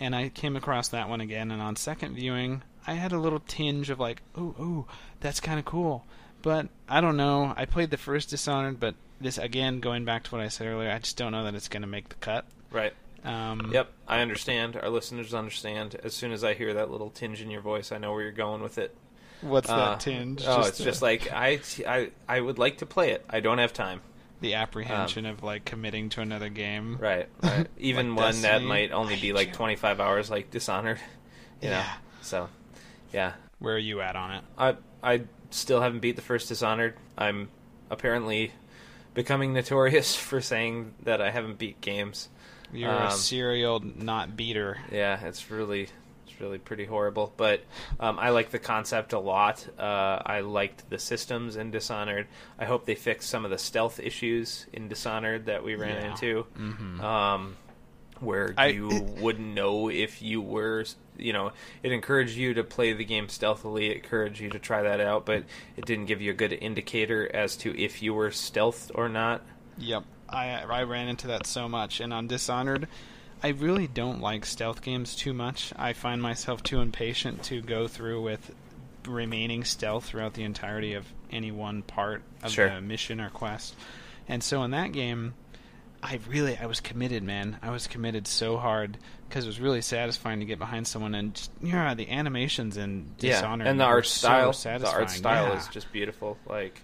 and I came across that one again. And on second viewing, I had a little tinge of like, ooh, ooh, that's kind of cool. But I don't know. I played the first Dishonored, but this again, going back to what I said earlier, I just don't know that it's going to make the cut. Right. Um, Yep. I understand. Our listeners understand. As soon as I hear that little tinge in your voice, I know where you're going with it. What's Uh, that tinge? Oh, it's the- just like I, I, I would like to play it. I don't have time. the apprehension of like committing to another game. Right. right. [laughs] Even Like one that might only be like 25 hours, like Dishonored. You know. Yeah. So, yeah. Where are you at on it? I I still haven't beat the first Dishonored. I'm apparently becoming notorious [laughs] for saying that I haven't beat games. You're a Um, serial not beater. Yeah, it's really it's really pretty horrible. But um, I like the concept a lot. Uh, I liked the systems in Dishonored. I hope they fix some of the stealth issues in Dishonored that we ran Yeah. into. Mm-hmm. Um, where I- you wouldn't know if you were, you know, it encouraged you to play the game stealthily. It encouraged you to try that out, but it didn't give you a good indicator as to if you were stealth or not. Yep, I I ran into that so much, and on Dishonored, I really don't like stealth games too much. I find myself too impatient to go through with remaining stealth throughout the entirety of any one part of Sure. the mission or quest. And so in that game, I really I was committed, man. I was committed so hard because it was really satisfying to get behind someone and just, yeah, the animations in Dishonored yeah, and the art so style, the art style Yeah. is just beautiful. Like,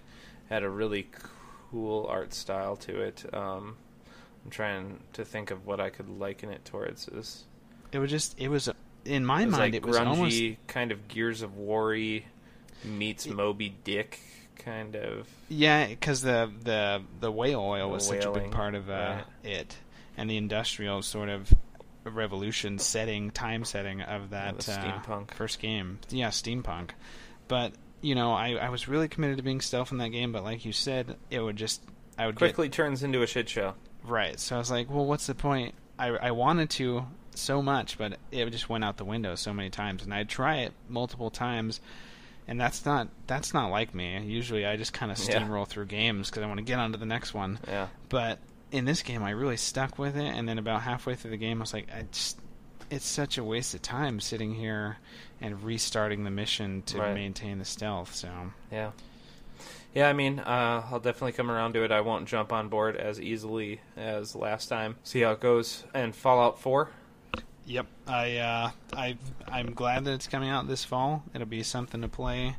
had a really cool art style to it. Um, I'm trying to think of what I could liken it towards. Is it was just it was in my it was mind like it was grungy, almost kind of Gears of War meets Moby Dick, kind of. Yeah, because the the the whale oil The was such a big part of uh, right. it, and the industrial sort of revolution setting, time setting of that the uh, steampunk. first game. Yeah, steampunk. But you know, I I was really committed to being stealth in that game, but like you said, it would just I would Quickly turns into a shit show. right. So I was like, well, what's the point? I I wanted to so much, but it just went out the window so many times, and I'd try it multiple times. And that's not that's not like me. Usually, I just kind of Yeah. steamroll through games because I want to get on to the next one. Yeah. But in this game, I really stuck with it, and then about halfway through the game, I was like, I just, it's such a waste of time sitting here and restarting the mission to Right. maintain the stealth. So Yeah. Yeah, I mean, uh, I'll definitely come around to it. I won't jump on board as easily as last time. See how it goes. And Fallout 4. Yep, I uh, I I'm glad that it's coming out this fall. It'll be something to play,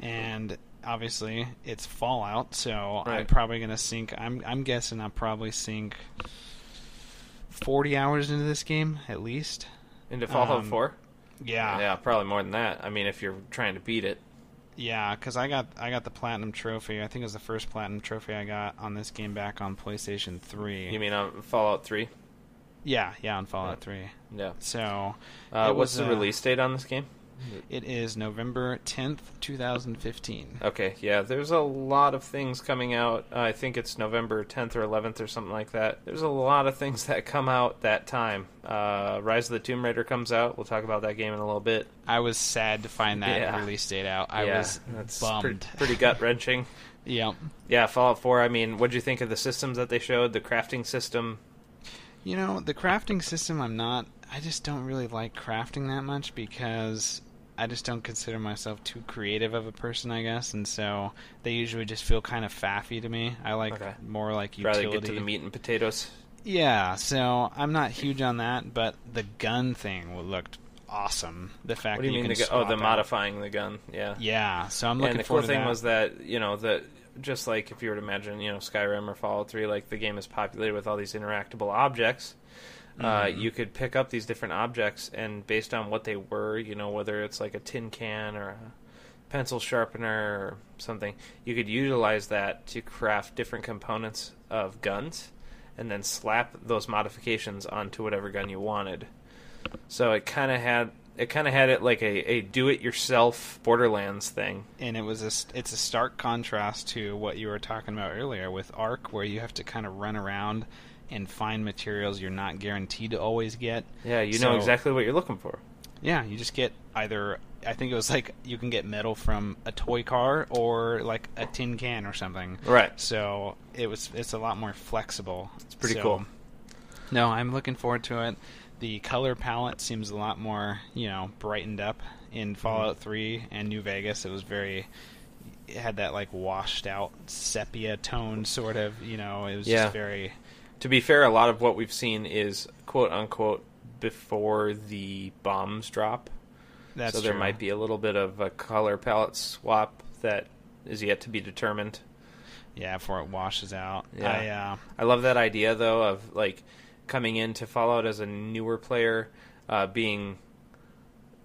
and obviously it's Fallout, so I'm probably gonna sink. I'm I'm guessing I'll probably sink forty hours into this game at least. Into Fallout Um, 4? Yeah, Yeah, probably more than that. I mean, if you're trying to beat it. yeah, because I got I got the platinum trophy. I think it was the first platinum trophy I got on this game back on PlayStation Three. You mean on Fallout 3? yeah, yeah, on Fallout Yeah. Three. Yeah. So Uh, what's was, the uh, release date on this game? It is November tenth, two thousand fifteen. Okay, yeah, there's a lot of things coming out. Uh, I think it's November 10th or 11th or something like that. There's a lot of things that come out that time. Uh, Rise of the Tomb Raider comes out. We'll talk about that game in a little bit. I was sad to find that Yeah. release date out. I yeah, was that's bummed. pretty, pretty gut wrenching. [laughs] Yep. Yeah, Fallout 4. I mean, what'd you think of the systems that they showed? The crafting system. You know, the crafting system, I'm not. I just don't really like crafting that much because I just don't consider myself too creative of a person, I guess, and so they usually just feel kind of faffy to me. I like Okay. more like utility. Rather get to the meat and potatoes. Yeah, so I'm not huge on that, but the gun thing looked awesome. The fact What do you that mean? you The gu- oh, the out- modifying the gun. Yeah. Yeah, so I'm looking and the cool thing that. was that you know that just like if you were to imagine you know Skyrim or Fallout 3, like the game is populated with all these interactable objects. Uh, Mhm. you could pick up these different objects, and based on what they were, you know, whether it's like a tin can or a pencil sharpener or something, you could utilize that to craft different components of guns, and then slap those modifications onto whatever gun you wanted. So it kind of had it kind of had it like a, a do-it-yourself Borderlands thing. and it was a it's a stark contrast to what you were talking about earlier with Ark, where you have to kind of run around and find materials you're not guaranteed to always get. Yeah, you So- know exactly what you're looking for. Yeah, you just get either I think it was like you can get metal from a toy car or like a tin can or something. Right. So it was it's a lot more flexible. It's pretty cool. No, I'm looking forward to it. The color palette seems a lot more, you know, brightened up in Mm-hmm. Fallout 3 and New Vegas. It was very it had that like washed out sepia tone sort of, you know, it was Yeah. just very To be fair, a lot of what we've seen is quote unquote before the bombs drop. that's so there true. might be a little bit of a color palette swap that is yet to be determined. yeah, before it washes out. Yeah. I uh I love that idea though of like coming into Fallout as a newer player, uh, being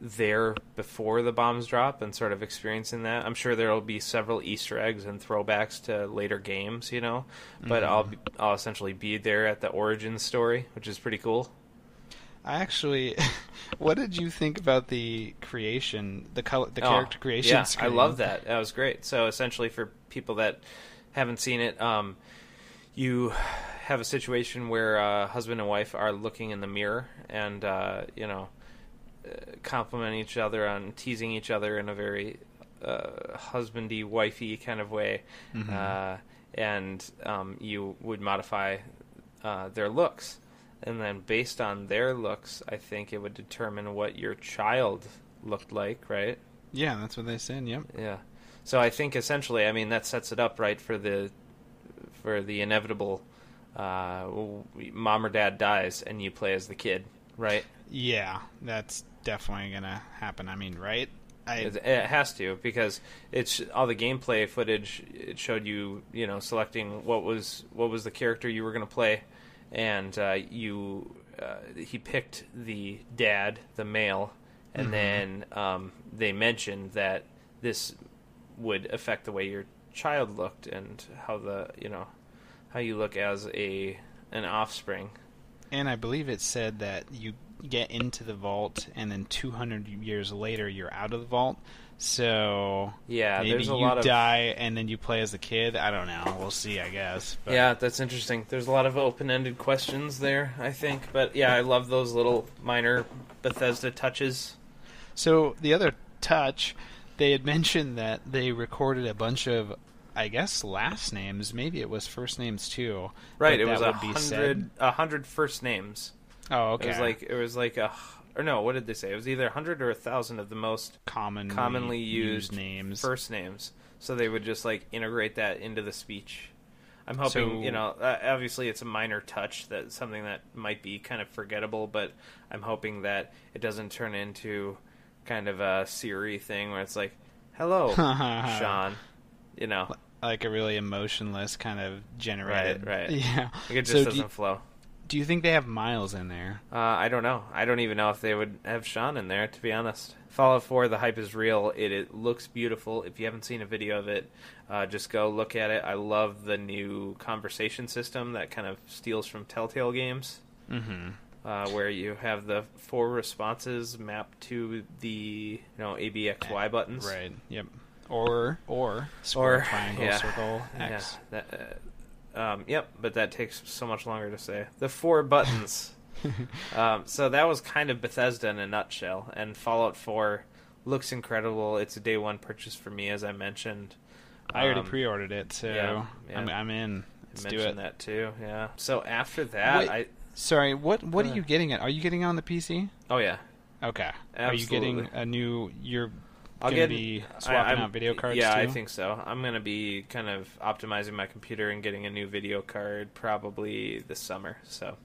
there before the bombs drop and sort of experiencing that. I'm sure there'll be several Easter eggs and throwbacks to later games, you know, but I'll be, I'll essentially be there at the origin story, which is pretty cool. I actually, [laughs] what did you think about the creation, the color, the Oh, character creation? Yeah, screen? I love that. That was great. So essentially, for people that haven't seen it, um, you have a situation where uh, husband and wife are looking in the mirror and uh, you know compliment each other on teasing each other in a very uh, husbandy, wifey kind of way, Mm-hmm. uh, and um, you would modify uh, their looks. And then, based on their looks, I think it would determine what your child looked like, right? Yeah, that's what they said. Yep. Yeah. So I think essentially, I mean, that sets it up right for the for the inevitable uh, mom or dad dies and you play as the kid, right? Yeah, that's definitely gonna happen. I mean, right? I It, has to because it's all the gameplay footage. It showed you, you know, selecting what was what was the character you were going to play, and uh, you uh, he picked the dad, the male, and Mhm. then um, they mentioned that this would affect the way your child looked and how the you know how you look as a an offspring. and I believe it said that you get into the vault, and then 200 years later you're out of the vault. So Yeah, maybe there's a you lot of die, and then you play as a kid. I don't know. We'll see. I guess. But Yeah, that's interesting. There's a lot of open-ended questions there, I think. But yeah, I love those little minor Bethesda touches. So the other touch, they had mentioned that they recorded a bunch of, I guess, last names. Maybe it was first names too. Right, it was a hundred, a hundred first names. Oh, okay. It was like it was like a, or no, what did they say? It was either a hundred or a thousand of the most commonly, commonly used names. first names. So they would just like integrate that into the speech. I'm hoping, So- you know, uh, obviously it's a minor touch that something that might be kind of forgettable, but I'm hoping that it doesn't turn into kind of a Siri thing where it's like, "Hello, [laughs] Sean," you know, like a really emotionless kind of generated. right. [laughs] Yeah. like it just So doesn't you- flow. Do you think they have Miles in there? Uh, I don't know. I don't even know if they would have Sean in there, to be honest. Fallout 4, the hype is real. It, it looks beautiful. If you haven't seen a video of it, uh, just go look at it. I love the new conversation system that kind of steals from Telltale games, Mm-hmm. uh, where you have the four responses mapped to the you know ABXY buttons. Right. Yep. Or or square, Or triangle, yeah, circle, X. Yeah. That, uh, um, yep, but that takes so much longer to say. The four buttons. [laughs] um, so that was kind of Bethesda in a nutshell. And Fallout 4 looks incredible. It's a day one purchase for me, as I mentioned. I already Um, pre-ordered it, so yeah, yeah. I'm, I'm in. I Let's do it. that too. Yeah. So after that, Wait. I Sorry, what what Go are you getting it? Are you getting it on the PC? oh yeah, Okay. Are you getting a new? You're I'll get be I- swapping I'm- out video cards Yeah, too. I think so. I'm gonna be kind of optimizing my computer and getting a new video card probably this summer. So.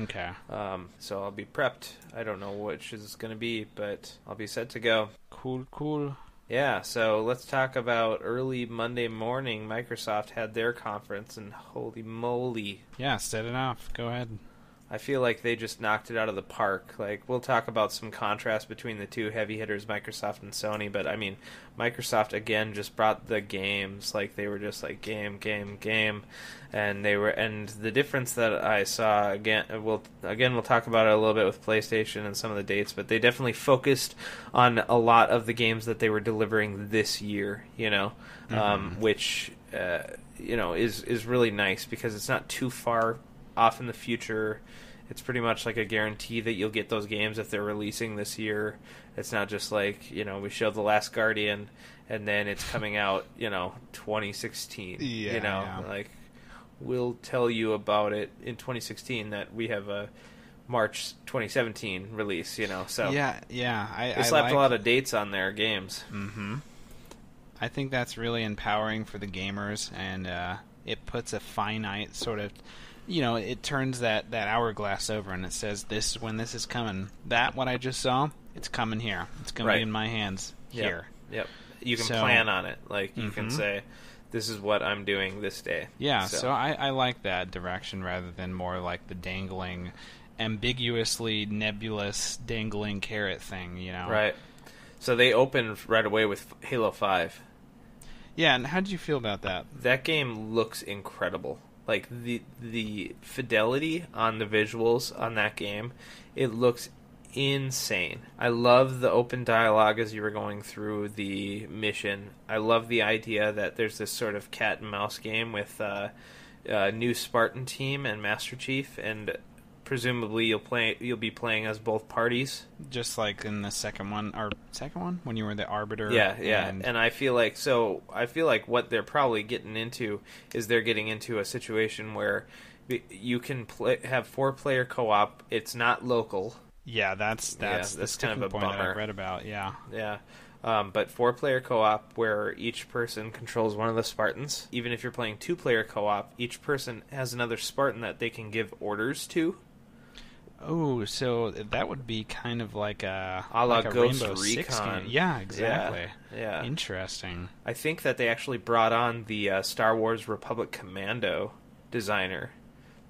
Okay. Um, so I'll be prepped. I don't know which is going to be, but I'll be set to go. Cool. Cool. Yeah, so let's talk about early Monday morning. Microsoft had their conference, and holy moly. Yeah. Set it off. Go ahead. I feel like they just knocked it out of the park. Like we'll talk about some contrast between the two heavy hitters, Microsoft and Sony, but I mean, Microsoft again just brought the games. Like they were just like game, game, game, and they were. And the difference that I saw again, we'll again we'll talk about it a little bit with PlayStation and some of the dates, but they definitely focused on a lot of the games that they were delivering this year. You know, um, which. Uh, you know is is really nice because it's not too far off in the future. It's pretty much like a guarantee that you'll get those games if they're releasing this year. It's not just like you know we showed the Last Guardian and then it's coming out you know 2016. Yeah, you know yeah. like we'll tell you about it in 2016 that we have a March 2017 release. You know so Yeah, yeah. I, they I slapped like, a lot of dates on their games. hmm I think that's really empowering for the gamers, and uh, it puts a finite sort of, you know, it turns that that hourglass over, and it says, "This is when this is coming. That what I just saw, it's coming here. It's going Right. to be in my hands Yep. here." Yep. You can So- plan on it. Like you can Mhm. say, "This is what I'm doing this day." Yeah, so, I, I like that direction rather than more like the dangling, ambiguously nebulous dangling carrot thing. You know, right. So they opened right away with Halo Five. Yeah, and how did you feel about that? That game looks incredible. Like the the fidelity on the visuals on that game, it looks insane. I love the open dialogue as you were going through the mission. I love the idea that there's this sort of cat and mouse game with uh, uh, new Spartan team and Master Chief, and presumably you'll play you'll be playing as both parties. Just like in the second one, or second one when you were the arbiter. Yeah, yeah. and- And, I feel like so I feel like what they're probably getting into is they're getting into a situation where you can play have four player co-op. It's not local. Yeah, that's that's the that's kind of a point that bummer. I've read about. Yeah, Yeah. Um, but four player co op where each person controls one of the Spartans. Even if you're playing two player co op, each person has another Spartan that they can give orders to. Oh, so that would be kind of like a, A la like a Ghost Rainbow Six Recon. game. Yeah, exactly. Yeah. Interesting. I think that they actually brought on the uh, Star Wars Republic Commando designer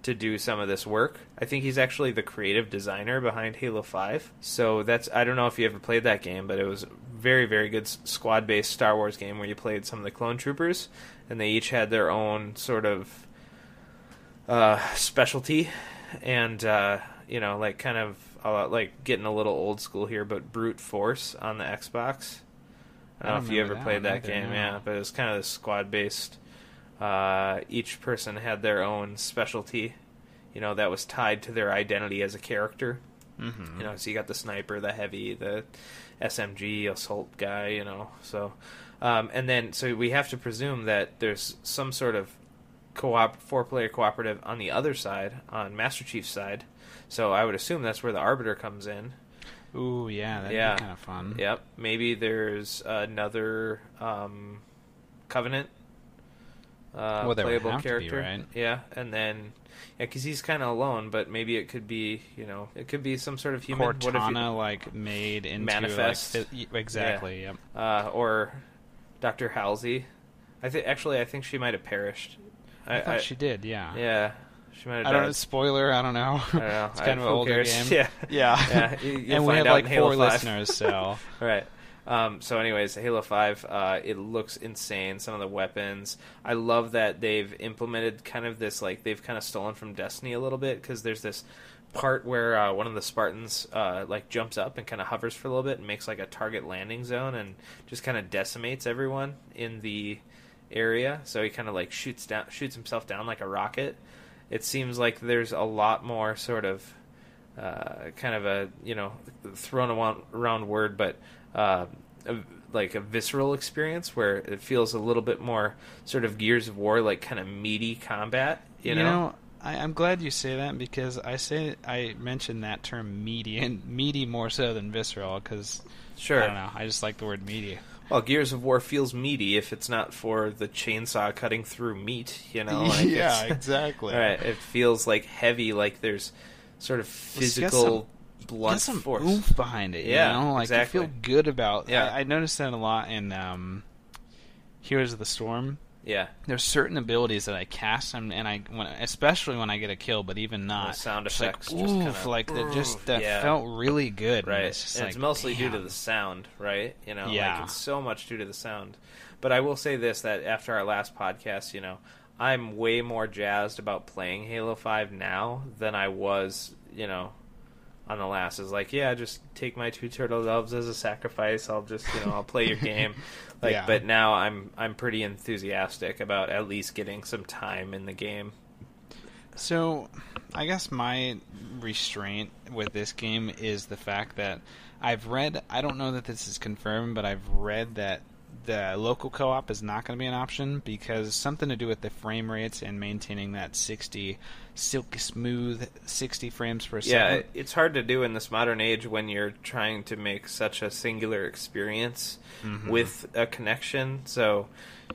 to do some of this work. I think he's actually the creative designer behind Halo 5. So that's I don't know if you ever played that game, but it was a very very good squad based Star Wars game where you played some of the clone troopers and they each had their own sort of uh, specialty and uh, you know like kind of uh, like getting a little old school here but brute force on the Xbox. I don't I know don't if you ever that played that either, game, no. yeah, but it was kind of a squad based. Uh, each person had their own specialty, you know, that was tied to their identity as a character. hmm You know, so you got the sniper, the heavy, the SMG assault guy, you know. So, um, and then so we have to presume that there's some sort of co-op, four-player cooperative on the other side, on Master Chief's side. So I would assume that's where the Arbiter comes in. Ooh, yeah, that'd Yeah. be kind of fun. Yep. Maybe there's another um, Covenant uh, Well, playable to be, character. right? Yeah, and then yeah, because he's kind of alone, but maybe it could be you know it could be some sort of human. What if you- Cortana, like made into Manifest. Like, exactly. Yep. uh, or Doctor Halsey. I think actually I think she might have perished. I, thought she did. Yeah. yeah she might have. I don't know. died. Spoiler. I don't know. I don't know. [laughs] it's kind I- of an who older cares? game. Yeah. Yeah. [laughs] Yeah, [laughs] you- you'll and we find have out like in Halo four 5. listeners, so Right. Um, so, anyways, Halo Five, uh, it looks insane. Some of the weapons, I love that they've implemented kind of this like they've kind of stolen from Destiny a little bit because there's this part where uh, one of the Spartans uh, like jumps up and kind of hovers for a little bit and makes like a target landing zone and just kind of decimates everyone in the area. So he kind of like shoots down, shoots himself down like a rocket. It seems like there's a lot more sort of uh, kind of a you know thrown around, around word, but uh, a, like a visceral experience where it feels a little bit more sort of Gears of War, like kind of meaty combat. You, know? I, I'm glad you say that because I say I mentioned that term meaty and meaty more so than visceral because sure. I don't know. I just like the word meaty. Well, Gears of War feels meaty if it's not for the chainsaw cutting through meat. You know, [laughs] like yeah, exactly. [laughs] Right. It feels like heavy, like there's sort of physical Get blunt some force. oomph behind it. Yeah, you know? like exactly. you feel good about. Yeah. I, I noticed that a lot in um, Heroes of the Storm. Yeah, there's certain abilities that I cast and, and I when, especially when I get a kill, but even not The sound effects Like, just oof, kinda- like that just that yeah. felt really good. right. It's and like, it's mostly due to the sound, right? You know, Yeah. like it's so much due to the sound. But I will say this: that after our last podcast, you know, I'm way more jazzed about playing Halo Five now than I was, you know, on the last. Is like, yeah, just take my two turtle doves as a sacrifice. I'll just, you know, I'll play your [laughs] game. Like, Yeah. but now I'm I'm pretty enthusiastic about at least getting some time in the game. So, I guess my restraint with this game is the fact that I've read. I don't know that this is confirmed, but I've read that the local co-op is not going to be an option because something to do with the frame rates and maintaining that 60 silky smooth 60 frames per Yeah, second. it- it's hard to do in this modern age when you're trying to make such a singular experience Mhm. with a connection. So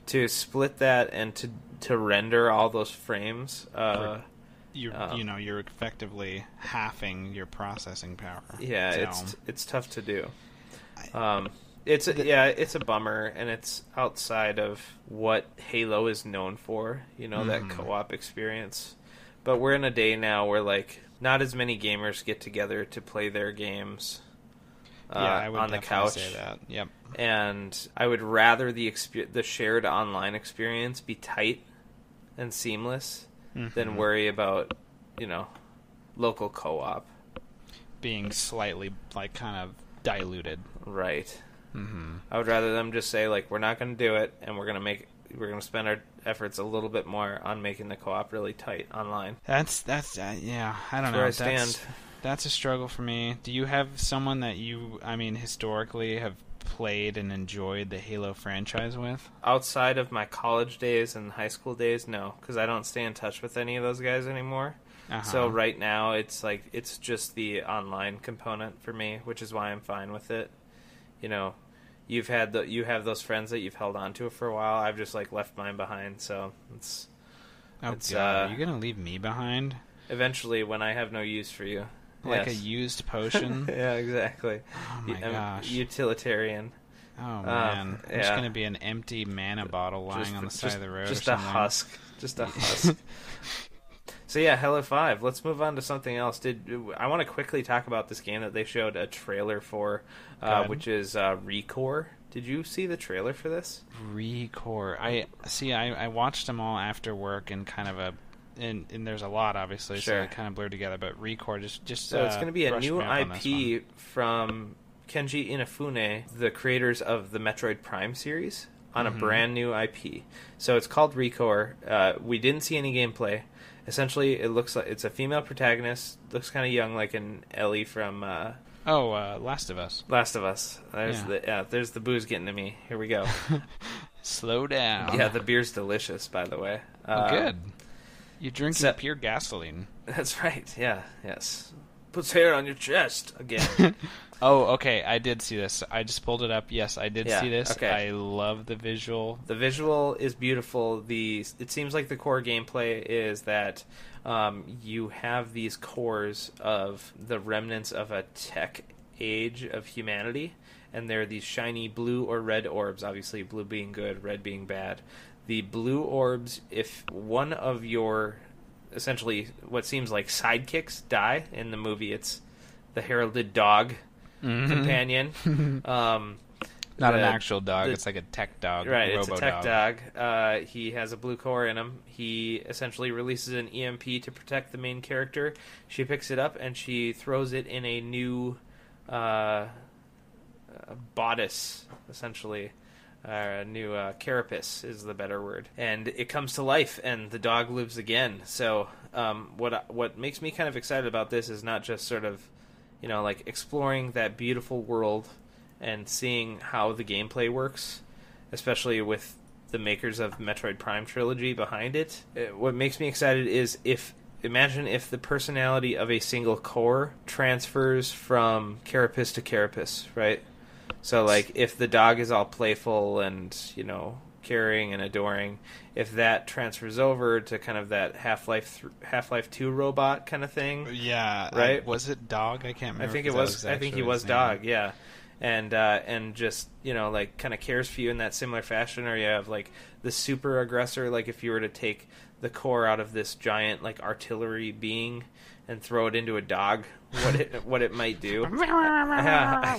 to split that and to to render all those frames, uh, you're um, you know you're effectively halving your processing power. yeah, So, it's it's tough to do. Um, it's a, yeah, it's a bummer, and it's outside of what Halo is known for. You know Mhm. that co-op experience. But we're in a day now where like not as many gamers get together to play their games. Uh, yeah, I would on the couch, say that. Yep. and I would rather the expe- the shared online experience be tight and seamless than Mhm. worry about you know local co-op. being slightly like kind of diluted. Right. Mm-hmm. I would rather them just say like we're not going to do it, and we're going to make we're going to spend our efforts a little bit more on making the co-op really tight online. That's that's uh, yeah. I don't That's know. where I that's stand. that's a struggle for me. Do you have someone that you, I mean, historically have played and enjoyed the Halo franchise with? Outside of my college days and high school days, no, because I don't stay in touch with any of those guys anymore. Uh-huh. So right now, it's like it's just the online component for me, which is why I'm fine with it. You know, you've had the you have those friends that you've held on to for a while. I've just like left mine behind, so it's oh it's, god, uh, are you gonna leave me behind? eventually when I have no use for you. Like a used [laughs] potion? yeah, exactly. oh my I'm gosh. Utilitarian. oh man, there's yeah. gonna be an empty mana bottle lying Just- on the side of the road. Just a husk. Just a [laughs] husk. so yeah, Halo Five. Let's move on to something else. Did I want to quickly talk about this game that they showed a trailer for, uh, which is uh, Recore. Did you see the trailer for this? Recore. I see. I, I watched them all after work and kind of a, and, and there's a lot obviously, so Sure. they kind of blurred together. But Recore just just So it's uh, going to be a new me up on this one. IP from Kenji Inafune, the creators of the Metroid Prime series, on Mhm. a brand new IP. So it's called Recore. Uh, we didn't see any gameplay. Essentially, it looks like it's a female protagonist. Looks kind of young, like an Ellie from uh, Oh, uh, Last of Us. Last of Us. There's Yeah. the yeah. There's the booze getting to me. Here we go. [laughs] Slow down. yeah, the beer's delicious, by the way. Oh, good. You're drinking so- pure gasoline. [laughs] That's right. Yeah. Yes. Puts hair on your chest again. [laughs] Oh, okay. I did see this. I just pulled it up. Yes, I did Yeah, see this. okay. I love the visual. The visual is beautiful. The it seems like the core gameplay is that um, you have these cores of the remnants of a tech age of humanity, and they're these shiny blue or red orbs. Obviously, blue being good, red being bad. The blue orbs, if one of your essentially what seems like sidekicks die in the movie, it's the heralded dog Mhm. companion. [laughs] um, Not an actual dog. the- it's like a tech dog. Right, it's a robo tech dog. Uh, he has a blue core in him. He essentially releases an EMP to protect the main character. She picks it up and she throws it in a new uh, uh, bodice, essentially. Uh, new uh, carapace is the better word, and it comes to life, and the dog lives again. So, um, what what makes me kind of excited about this is not just sort of, you know, like exploring that beautiful world and seeing how the gameplay works, especially with the makers of Metroid Prime trilogy behind it. Uh, What makes me excited is if imagine if the personality of a single core transfers from carapace to carapace, right? So like if the dog is all playful and, you know, caring and adoring, if that transfers over to kind of that Half-Life th- Half-Life 2 robot kind of thing, Yeah. Right? I- was it dog? I can't remember. I think it that was. I think he was name. dog. Yeah, and uh, and just you know like kind of cares for you in that similar fashion, or you have like the super aggressor. Like if you were to take the core out of this giant like artillery being and throw it into a dog, what it [laughs] what it might do. [laughs] [laughs] I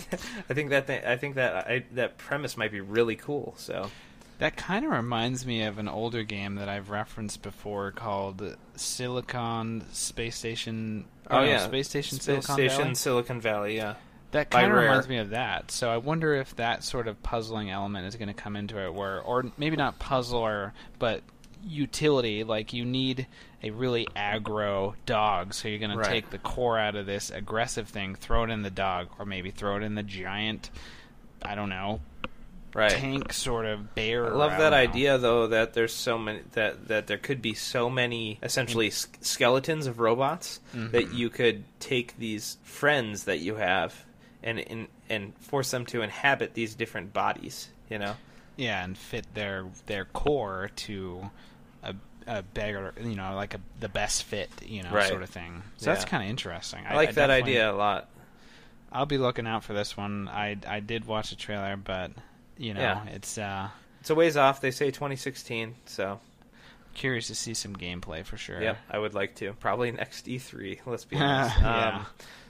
think that th- I think that I, that premise might be really cool. So That kind of reminds me of an older game that I've referenced before called Silicon Space Station. Oh, no, yeah. Space Station Space Silicon Station Valley. Silicon Valley, yeah. That kind of reminds me of that. So I wonder if that sort of puzzling element is going to come into it, where, or maybe not puzzler, but utility. Like you need a really aggro dog, so you're going Right. to take the core out of this aggressive thing, throw it in the dog, or maybe throw it in the giant. I don't know, Right. tank sort of bear. I love that idea though that there's so many that that there could be so many essentially s- skeletons of robots Mm-hmm. that you could take these friends that you have and and and force them to inhabit these different bodies, you know. Yeah, and fit their their core to a better, you know, like a the best fit, you know, Right. sort of thing. So that's kind of interesting. I like that idea a lot. I'll be looking out for this one. I I did watch the trailer, but you know, Yeah. it's uh It's a ways off. They say 2016, so curious to see some gameplay for sure. yep, I would like to. Probably next E3. Let's be [laughs] honest. Yeah. Um,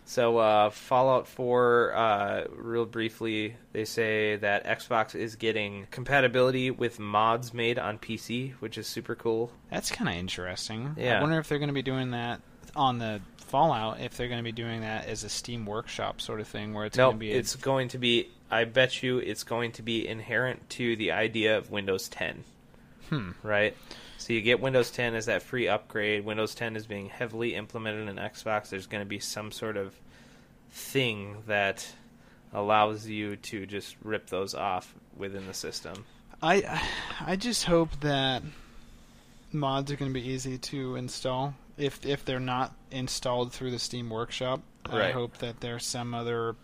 so uh, Fallout 4, uh, real briefly, they say that Xbox is getting compatibility with mods made on PC, which is super cool. That's kind of interesting. Yeah. I wonder if they're going to be doing that on the Fallout. If they're going to be doing that as a Steam Workshop sort of thing, where it's no, going to be. a- it's going to be. I bet you it's going to be inherent to the idea of Windows 10. Hmm. Right. So you get Windows 10 as that free upgrade. Windows 10 is being heavily implemented in Xbox. There's going to be some sort of thing that allows you to just rip those off within the system. I I just hope that mods are going to be easy to install. If if they're not installed through the Steam Workshop, I hope that there's some other,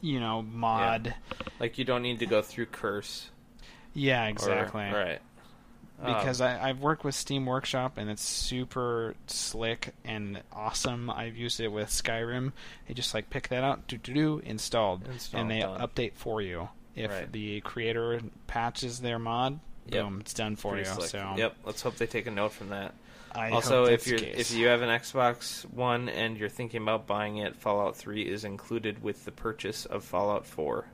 you know, mod. Like you don't need to go through Curse. Yeah, or- exactly. Um, Because I, I've worked with Steam Workshop and it's super slick and awesome. I've used it with Skyrim. They just like pick that out, do do do, installed, Install, and they done. update for you. If Right. the creator patches their mod, Yep. boom, it's done for pretty you. slick. So Yep. Let's hope they take a note from that. I also, if you're if you have an Xbox One and you're thinking about buying it, Fallout 3 is included with the purchase of Fallout 4.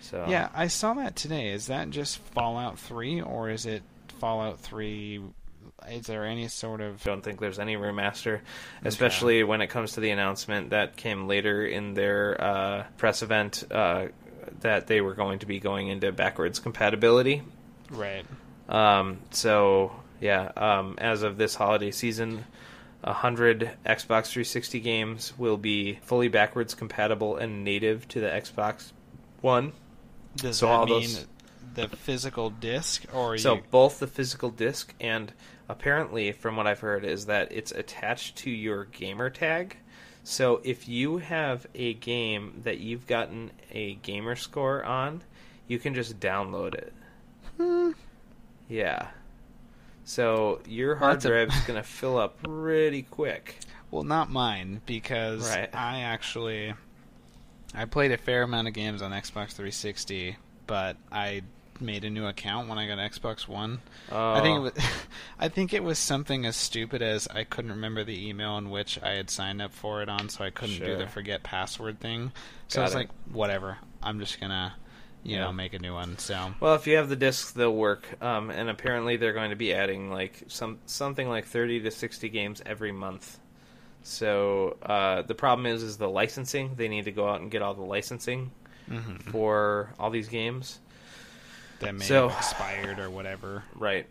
So Yeah, I saw that today. Is that just Fallout 3 or is it Fallout 3 is there any sort of don't think there's any remaster, especially when it comes to the announcement that came later in their uh, press event uh, that they were going to be going into backwards compatibility. right? Um, so yeah, um, as of this holiday season, hundred Xbox 360 games will be fully backwards compatible and native to the Xbox One. Does So that all mean those- the physical disc or So you, both the physical disc and apparently, from what I've heard, is that it's attached to your gamer tag. So if you have a game that you've gotten a gamer score on, you can just download it. Hmm. Yeah. So your Well, hard that's a- gonna [laughs] fill up pretty quick. Well, not mine because Right. I actually I played a fair amount of games on Xbox 360, but I made a new account when I got Xbox One. I think it Oh. was [laughs] I think it was something as stupid as I couldn't remember the email in which I had signed up for it on, so I couldn't do the forget password thing. So Got I was it. like, whatever. I'm just gonna, you Yeah. know, make a new one. So Well, if you have the discs, they'll work. Um, and apparently, they're going to be adding like some something like thirty to sixty games every month. So uh, the problem is, is the licensing. They need to go out and get all the licensing mhm. for all these games. That may So- have expired or whatever. Right.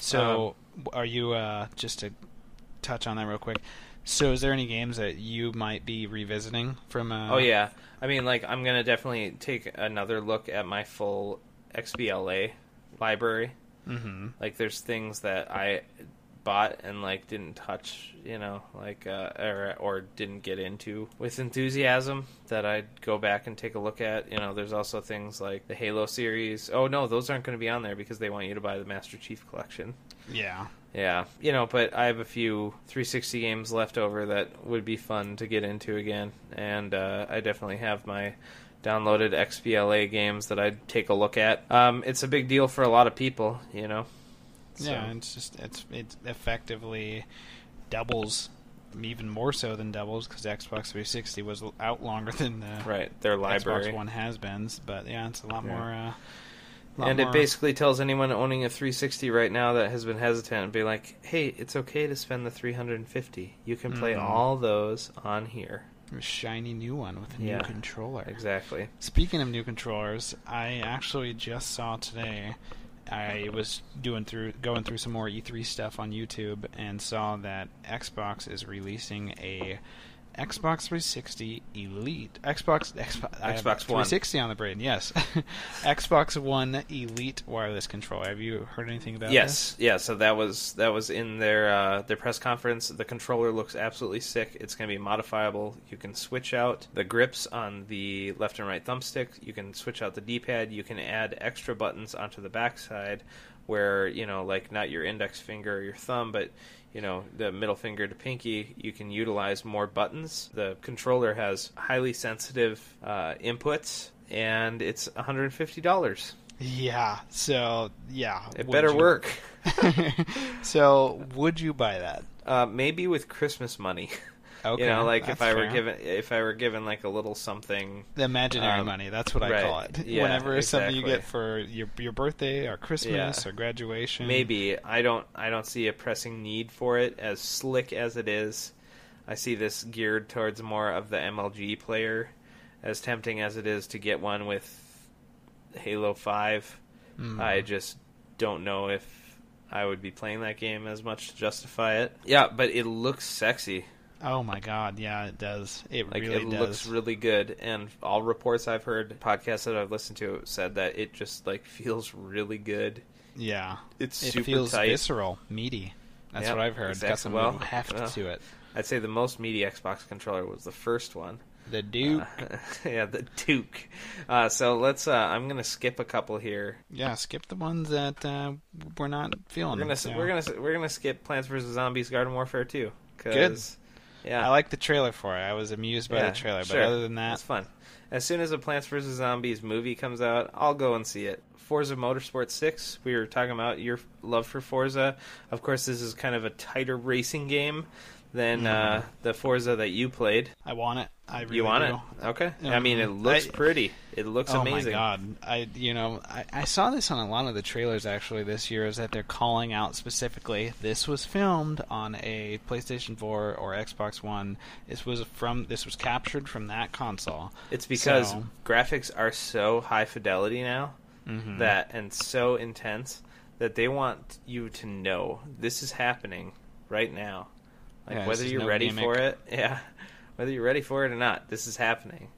So, are you uh, just to touch on that real quick? So, is there any games that you might be revisiting from? Uh, Oh yeah. I mean, like I'm gonna definitely take another look at my full XBLA library. Mm-hmm. Like, there's things that I bought and like didn't touch, you know, like uh, or or didn't get into with enthusiasm that I'd go back and take a look at. You know, there's also things like the Halo series. Oh no, those aren't going to be on there because they want you to buy the Master Chief collection. Yeah. Yeah, you know, but I have a few 360 games left over that would be fun to get into again, and uh, I definitely have my downloaded XBLA games that I'd take a look at. Um, it's a big deal for a lot of people, you know. So- Yeah, it's just it's it effectively doubles, even more so than doubles because Xbox 360 was out longer than the right. Their library. Xbox One has been. But yeah, it's a lot Yeah. more. Uh, lot And more- it basically tells anyone owning a 360 right now that has been hesitant and be like, "Hey, it's okay to spend the 350. You can play Mhm. all those on here." a shiny new one with a Yeah. new controller. Exactly. Speaking of new controllers, I actually just saw today. I was doing through going through some more E3 stuff on YouTube and saw that Xbox is releasing a Xbox 360 Elite Xbox Xbox, Xbox One. 360 on the brain. Yes, [laughs] Xbox One Elite wireless controller. Have you heard anything about Yes, yeah. So that was that was in their uh, their press conference. The controller looks absolutely sick. It's going to be modifiable. You can switch out the grips on the left and right thumbstick. You can switch out the D-pad. You can add extra buttons onto the backside, where you know, like not your index finger or your thumb, but you know the middle finger to pinky. You can utilize more buttons. The controller has highly sensitive uh, inputs, and it's one hundred and fifty dollars. Yeah. So yeah, It better you- work. [laughs] so would you buy that? Uh, maybe with Christmas money. [laughs] Okay, you know, like if I were given if I were given like a little something. The imaginary Um, money. That's what I right, call it. yeah, Whenever it's something you get for your your birthday or Christmas Yeah. or graduation. Maybe I don't I don't see a pressing need for it as slick as it is. I see this geared towards more of the MLG player, as tempting as it is to get one with Halo Five. Mm. I just don't know if I would be playing that game as much to justify it. Yeah, but it looks sexy. Oh my god, yeah, it does. It Like really it does. looks really good, and all reports I've heard, podcasts that I've listened to, said that it just like feels really good. yeah. It's It super feels tight. visceral, meaty. That's Yep, what I've heard. Got some Well, heft well. to it. I'd say the most meaty Xbox controller was the first one. The Duke. Uh, [laughs] yeah, the Duke. Uh, so let's. Uh, I'm gonna skip a couple here. yeah, skip the ones that uh, we're not feeling. We're gonna so. we're gonna we're gonna skip Plants vs Zombies: Garden Warfare 2. 'cause- Good. Yeah, I like the trailer for it. I was amused by Yeah, the trailer, sure. but other than that, It's fun. As soon as a Plants vs Zombies movie comes out, I'll go and see it. Forza Motorsport 6, we were talking about your love for Forza. Of course, this is kind of a tighter racing game than Mm-hmm. [laughs] uh, the Forza that you played. I want it. I really you want do. it? Okay. I mean, it looks I- pretty. It looks oh amazing. my god! I you know I, I saw this on a lot of the trailers actually this year. Is that they're calling out specifically this was filmed on a PlayStation 4 or Xbox One. This was from this was captured from that console. It's because So- graphics are so high fidelity now Mhm. that and so intense that they want you to know this is happening right now. Like Yeah, whether you're no ready gimmick. for it, [laughs] yeah, whether you're ready for it or not, this is happening.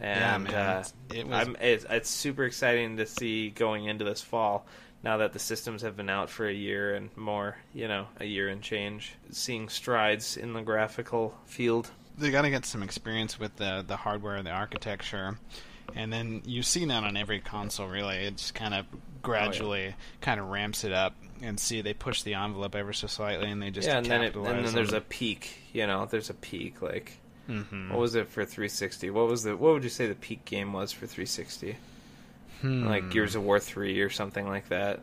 Yeah, And man, uh, it's- it was- I'm, it's, it's super exciting to see going into this fall. Now that the systems have been out for a year and more, you know, a year and change, seeing strides in the graphical field. they got to get some experience with the the hardware and the architecture, and then you see that on every console. Really, it just kind of gradually kind of ramps it up, and see they push the envelope ever so slightly, and they just yeah, and then it, and then there's a peak. You know, there's a peak. Like, Mhm. what was it for 360? What was the what would you say the peak game was for 360? Hmm. Like Gears of War 3 or something like that.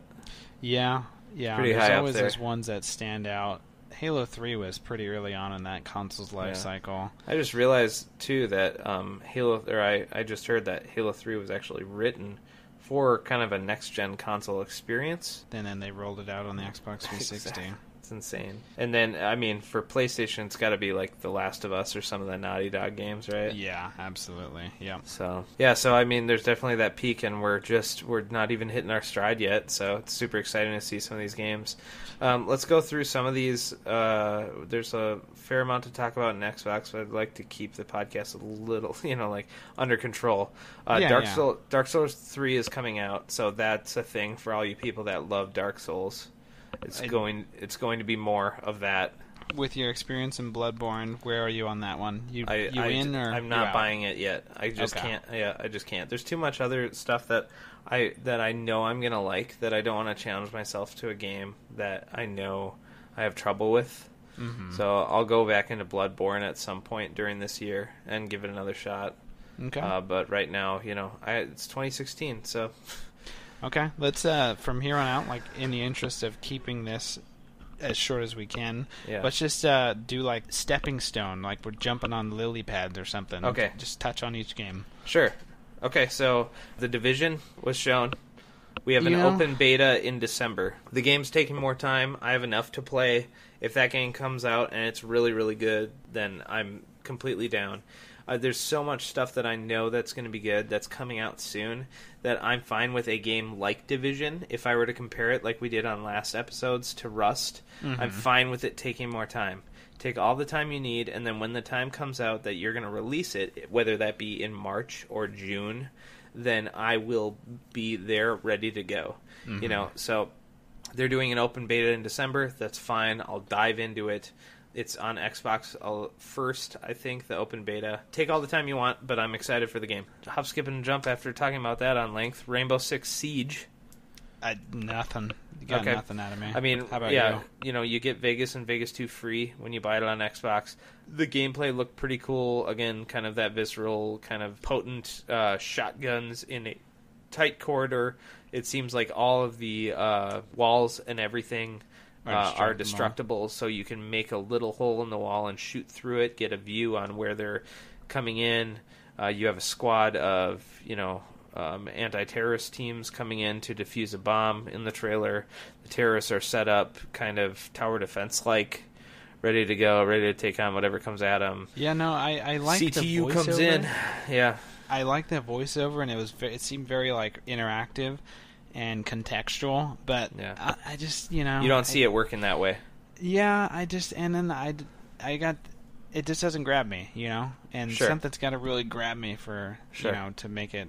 Yeah, yeah. pretty There's high up always there. those ones that stand out. Halo Three was pretty early on in that console's life Yeah. cycle. I just realized too that um, Halo, or I, I just heard that Halo 3 was actually written for kind of a next gen console experience. And then they rolled it out on the Xbox 360. Exactly. It's insane. And then, I mean, for PlayStation, it's got to be like The Last of Us or some of the Naughty Dog games, right? Yeah, absolutely. Yeah. So yeah, so I mean, there's definitely that peak, and we're just we're not even hitting our stride yet. So it's super exciting to see some of these games. Um, let's go through some of these. Uh, there's a fair amount to talk about in Xbox, but I'd like to keep the podcast a little, [laughs] you know, like under control. Uh, Yeah, Dark yeah. Soul, Dark Souls three is coming out, so that's a thing for all you people that love Dark Souls. It's I- going. It's going to be more of that. With your experience in Bloodborne, where are you on that one? You I, you I, in or I'm not buying it yet. I just Okay. can't. Yeah, I just can't. There's too much other stuff that I that I know I'm gonna like that I don't want to challenge myself to a game that I know I have trouble with. Mhm. So I'll go back into Bloodborne at some point during this year and give it another shot. Okay. Uh, but right now, you know, I, it's 2016, so [laughs] Okay, let's uh from here on out, like in the interest of keeping this as short as we can, Yeah. let's just uh do like stepping stone, like we're jumping on lily pads or something. Okay. Just touch on each game. sure. Okay, so the division was shown. We have an know- open beta in December. The game's taking more time. I have enough to play. If that game comes out and it's really, really good, then I'm completely down. Uh, there's so much stuff that I know that's going to be good that's coming out soon that I'm fine with a game like Division. If I were to compare it like we did on last episodes to Rust, I'm mm-hmm. fine with it taking more time. Take all the time you need, and then when the time comes out that you're going to release it, whether that be in March or June, then I will be there ready to go. You mm-hmm. know, so they're doing an open beta in December. That's fine. I'll dive into it. It's on Xbox first, I think, the open beta. Take all the time you want, but I'm excited for the game. Hop, skip, and jump after talking about that on length. Rainbow Six Siege. I nothing. You got Okay. nothing out of me. I mean, how about yeah, you? you know, you get Vegas and Vegas 2 free when you buy it on Xbox. The gameplay looked pretty cool. Again, kind of that visceral, kind of potent uh, shotguns in a tight corridor. It seems like all of the uh, walls and everything uh, are destructible. so you can make a little hole in the wall and shoot through it, get a view on where they're coming in. Uh, you have a squad of, you know, um, anti-terrorist teams coming in to defuse a bomb in the trailer. The terrorists are set up kind of tower defense like, ready to go, ready to take on whatever comes at them. Yeah, no, I I like the CTU comes in, yeah, I like that voiceover, and it was it seemed very like interactive and contextual. But Yeah. I, I just you know you don't I- see it working that way. Yeah, I just and then I I got it just doesn't grab me, you know, and Sure. something's got to really grab me for Sure. you know to make it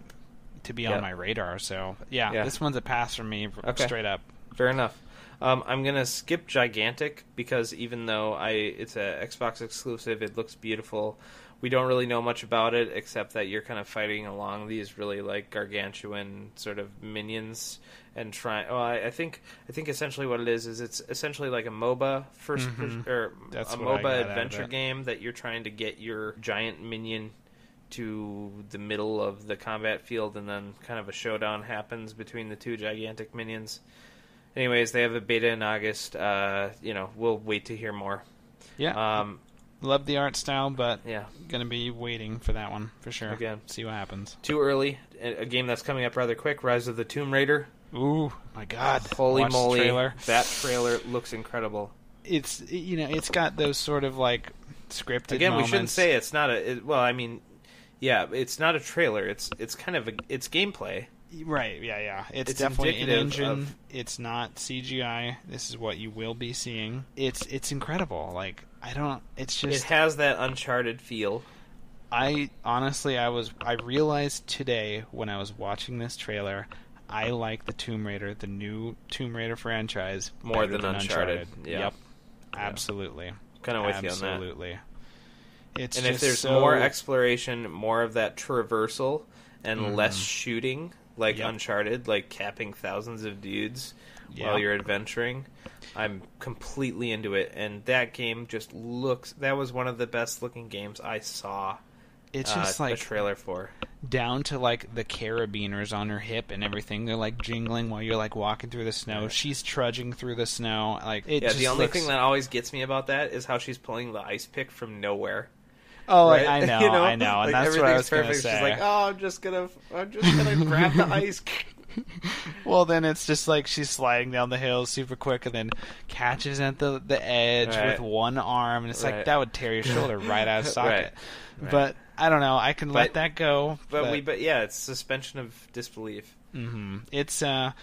to be Yeah. on my radar. So yeah, Yeah. this one's a pass for me, Okay. straight up. Fair enough. Um, I'm gonna skip Gigantic because even though I it's a Xbox exclusive, it looks beautiful. We don't really know much about it except that you're kind of fighting along these really like gargantuan sort of minions and trying. Well, I, I think I think essentially what it is is it's essentially like a MOBA 1st Mhm. or That's a what I got out MOBA adventure game that you're trying to get your giant minion to the middle of the combat field, and then kind of a showdown happens between the two gigantic minions. Anyways, they have a beta in August. Uh, you know, we'll wait to hear more. Yeah, Um, love the art style, but yeah, gonna be waiting for that one for sure. Again. see what happens. too early. A, game that's coming up rather quick. Rise of the Tomb Raider. Ooh, my God! Holy Watch moly, trailer. that trailer looks incredible. It's you know it's got those sort of like scripted. Again, we shouldn't say it's not a. It, well, I mean, yeah, it's not a trailer. It's it's kind of a, it's gameplay. Right, yeah, yeah. It's, It's definitely an engine. of- It's not CGI. This is what you will be seeing. It's it's incredible. Like I don't it's just It has that Uncharted feel. I honestly I was I realized today when I was watching this trailer I like the Tomb Raider, the new Tomb Raider franchise More better than Uncharted, yeah. Yep. Absolutely. Kind of with you on that. Absolutely. It's and if there's so- more exploration, more of that traversal, and Mhm. less shooting, like Yep. Uncharted, like capping thousands of dudes Yeah. while you're adventuring, I'm completely into it. And that game just looks. That was one of the best looking games I saw. it's uh, just a like trailer for. down to like the carabiners on her hip and everything. They're like jingling while you're like walking through the snow. She's trudging through the snow. Like it Yeah, just the only looks- thing that always gets me about that is how she's pulling the ice pick from nowhere. Oh, right? I, I [laughs] know, You know? I know, and Like, that's what I was perfect. say. She's like, oh, I'm just gonna, I'm just gonna grab the [laughs] ice. [laughs] Well, then it's just like she's sliding down the hill super quick, and then catches at the the edge Right. with one arm, and it's Right. like that would tear your shoulder right out of [laughs] socket. Right. But I don't know. I can let that go. But we, but yeah, it's suspension of disbelief. hmm It's uh,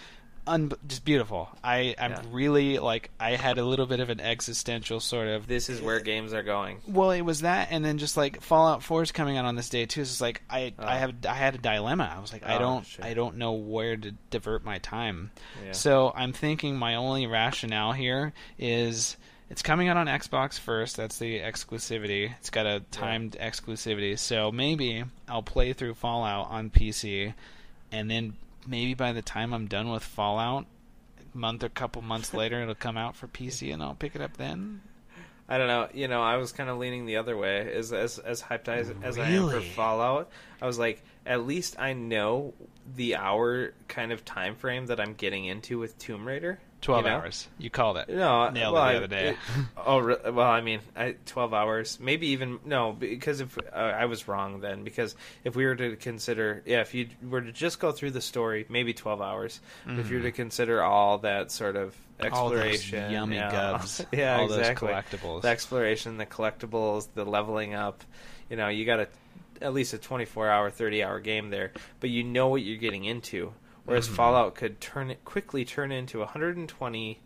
un- just beautiful. I I'm Yeah. really like I had a little bit of an existential sort of This is where games are going. Well, it was that, and then just like Fallout Four is coming out on this day too. So it's like I, Oh. I have, I had a dilemma. I was like, I Oh, don't, sure. I don't know where to divert my time. Yeah. So I'm thinking my only rationale here is it's coming out on Xbox first. That's the exclusivity. It's got a timed exclusivity. So maybe I'll play through Fallout on PC, and then maybe by the time I'm done with Fallout, a month or couple months [laughs] later, it'll come out for PC, and I'll pick it up then. I don't know. You know, I was kind of leaning the other way. As as as hyped as, as I am for Fallout, I was like, at least I know the hour kind of time frame that I'm getting into with Tomb Raider. Twelve you know? hours. You called it. No, Nailed well, it the other day. it- oh, well, I mean, I, twelve hours, maybe even no, because if uh, I was wrong then, because if we were to consider, yeah, if you were to just go through the story, maybe twelve hours. If you were to consider all that sort of Mm-hmm. All those exploration, yummy yeah, gubs. [laughs] yeah, all exactly. those collectibles. The exploration, the collectibles, the leveling up, you know, you got a at least a twenty-four hour, thirty-hour game there, but you know what you're getting into. Whereas Mm-hmm. Fallout could turn it quickly turn into a 120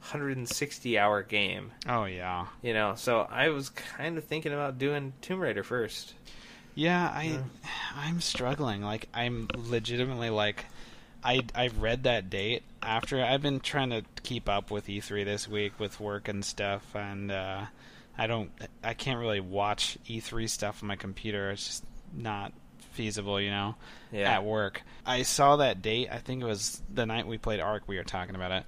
160 hour game oh yeah. you know so i was kind of thinking about doing tomb raider first Yeah, I I'm struggling. Like I'm legitimately like I I read that date after I've been trying to keep up with E3 this week with work and stuff and uh I don't I can't really watch E3 stuff on my computer. It's just not feasible, you know, Yeah. at work. I saw that date. I think it was the night we played Ark we were talking about it.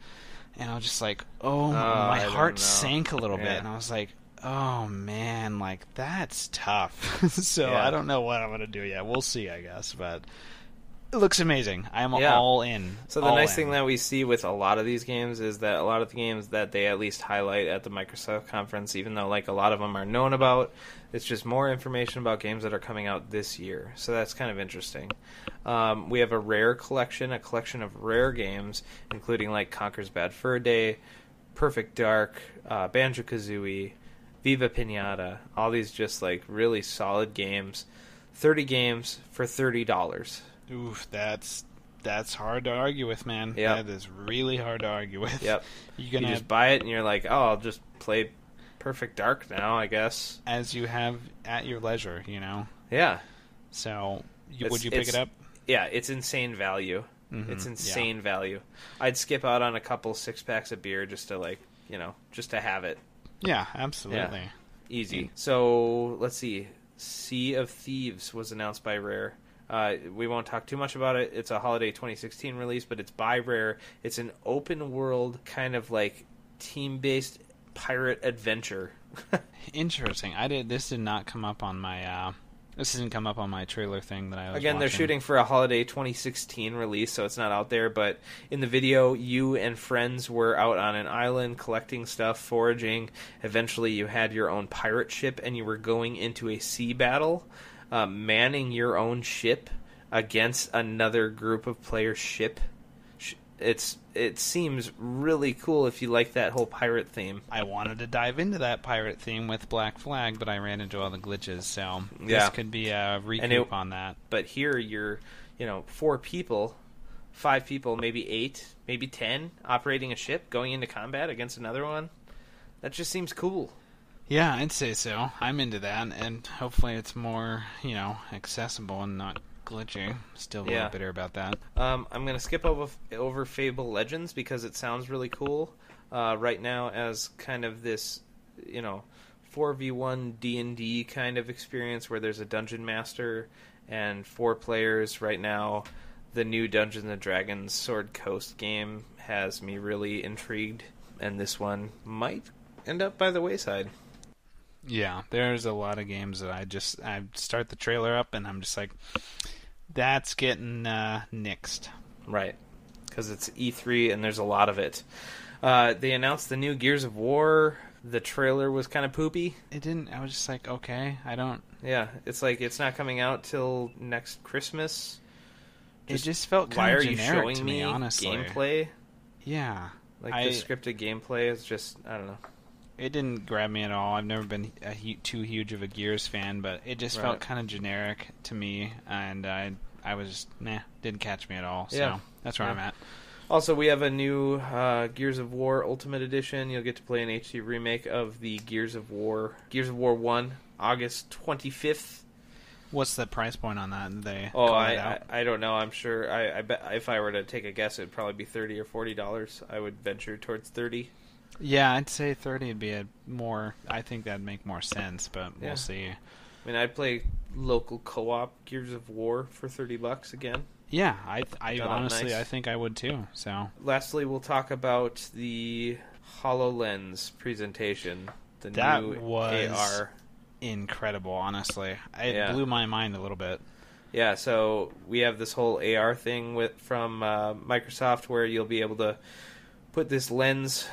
And I was just like, "Oh, oh I my heart sank a little bit." Yeah. And I was like, "Oh man, like that's tough." [laughs] so Yeah. I don't know what I'm gonna do yet. We'll see, I guess. But it looks amazing. I'm Yeah. all in. so the All nice in. thing that we see with a lot of these games is that a lot of the games that they at least highlight at the microsoft conference even though like a lot of them are known about it's just more information about games that are coming out this year so that's kind of interesting um, we have a rare collection a collection of rare games including like conker's bad fur day perfect dark uh, banjo kazooie viva pinata all these just like really solid games 30 games for $30 Oof, that's that's hard to argue with, man. Yep. That is really hard to argue with. Yep. [laughs] You're gonna just buy it and you're like, oh, I'll just play Perfect Dark now, I guess. as you have at your leisure, you know. Yeah, So, you, It's- would you pick it's- it up? yeah, it's insane value. Mhm, It's insane value. I'd skip out on a couple six packs of beer just to like, you know, just to have it Yeah, absolutely. easy. So let's see. Sea of Thieves was announced by Rare. Uh, we won't talk too much about it. It's a holiday 2016 release, but it's by Rare. It's an open world kind of like team based pirate adventure. [laughs] Interesting. I did. This did not come up on my. uh This didn't come up on my trailer thing that I was. Again, they're shooting for a holiday 2016 release, so it's not out there. But in the video, you and friends were out on an island collecting stuff, foraging. Eventually, you had your own pirate ship, and you were going into a sea battle, uh, manning your own ship against another group of players' ship. It's it seems really cool if you like that whole pirate theme. I wanted to dive into that pirate theme with Black Flag, but I ran into all the glitches. So Yeah. this could be a recoup it- on that. but here you're you know four people five people maybe eight maybe ten operating a ship going into combat against another one that just seems cool Yeah, I'd say so. I'm into that, and hopefully it's more, you know, accessible and not glitchy. Still a Yeah. little bitter about that. um, i'm going to skip over, over fable legends because it sounds really cool uh, right now as kind of this you know 4v1 d&d kind of experience where there's a dungeon master and four players right now the new dungeons and dragons sword coast game has me really intrigued and this one might end up by the wayside Yeah, there's a lot of games that I just I start the trailer up and I'm just like, that's getting uh, nixed. right because it's e3 and there's a lot of it uh, they announced the new gears of war the trailer was kind of poopy It didn't. I was just like, okay, I don't. yeah it's like it's not coming out till next christmas it Just just felt why kind are of you generic showing to me me, honestly. gameplay Yeah, like I- the scripted gameplay is just i don't know it didn't grab me at all. I've never been a too huge of a Gears fan, but it just Right. felt kind of generic to me, and I I was just nah, didn't catch me at all. So Yeah. that's where Yeah. I'm at. Also, we have a new uh, Gears of War Ultimate Edition. You'll get to play an HD remake of the Gears of War, Gears of War One, August twenty fifth. What's the price point on that? Did They Oh, I, I? I don't know. I'm sure. I, I bet if I were to take a guess, it'd probably be thirty or forty dollars. I would venture towards thirty. Yeah, I'd say thirty would be a more. I think that'd make more sense, but Yeah. we'll see. I mean, I'd play local co-op Gears of War for thirty bucks again. Yeah, I I Done honestly nice. I think I would too. So Lastly, we'll talk about the Hololens presentation. the That new was- AR. Incredible, honestly. It Yeah. blew my mind a little bit. Yeah, so we have this whole AR thing with from uh, Microsoft where you'll be able to put this lens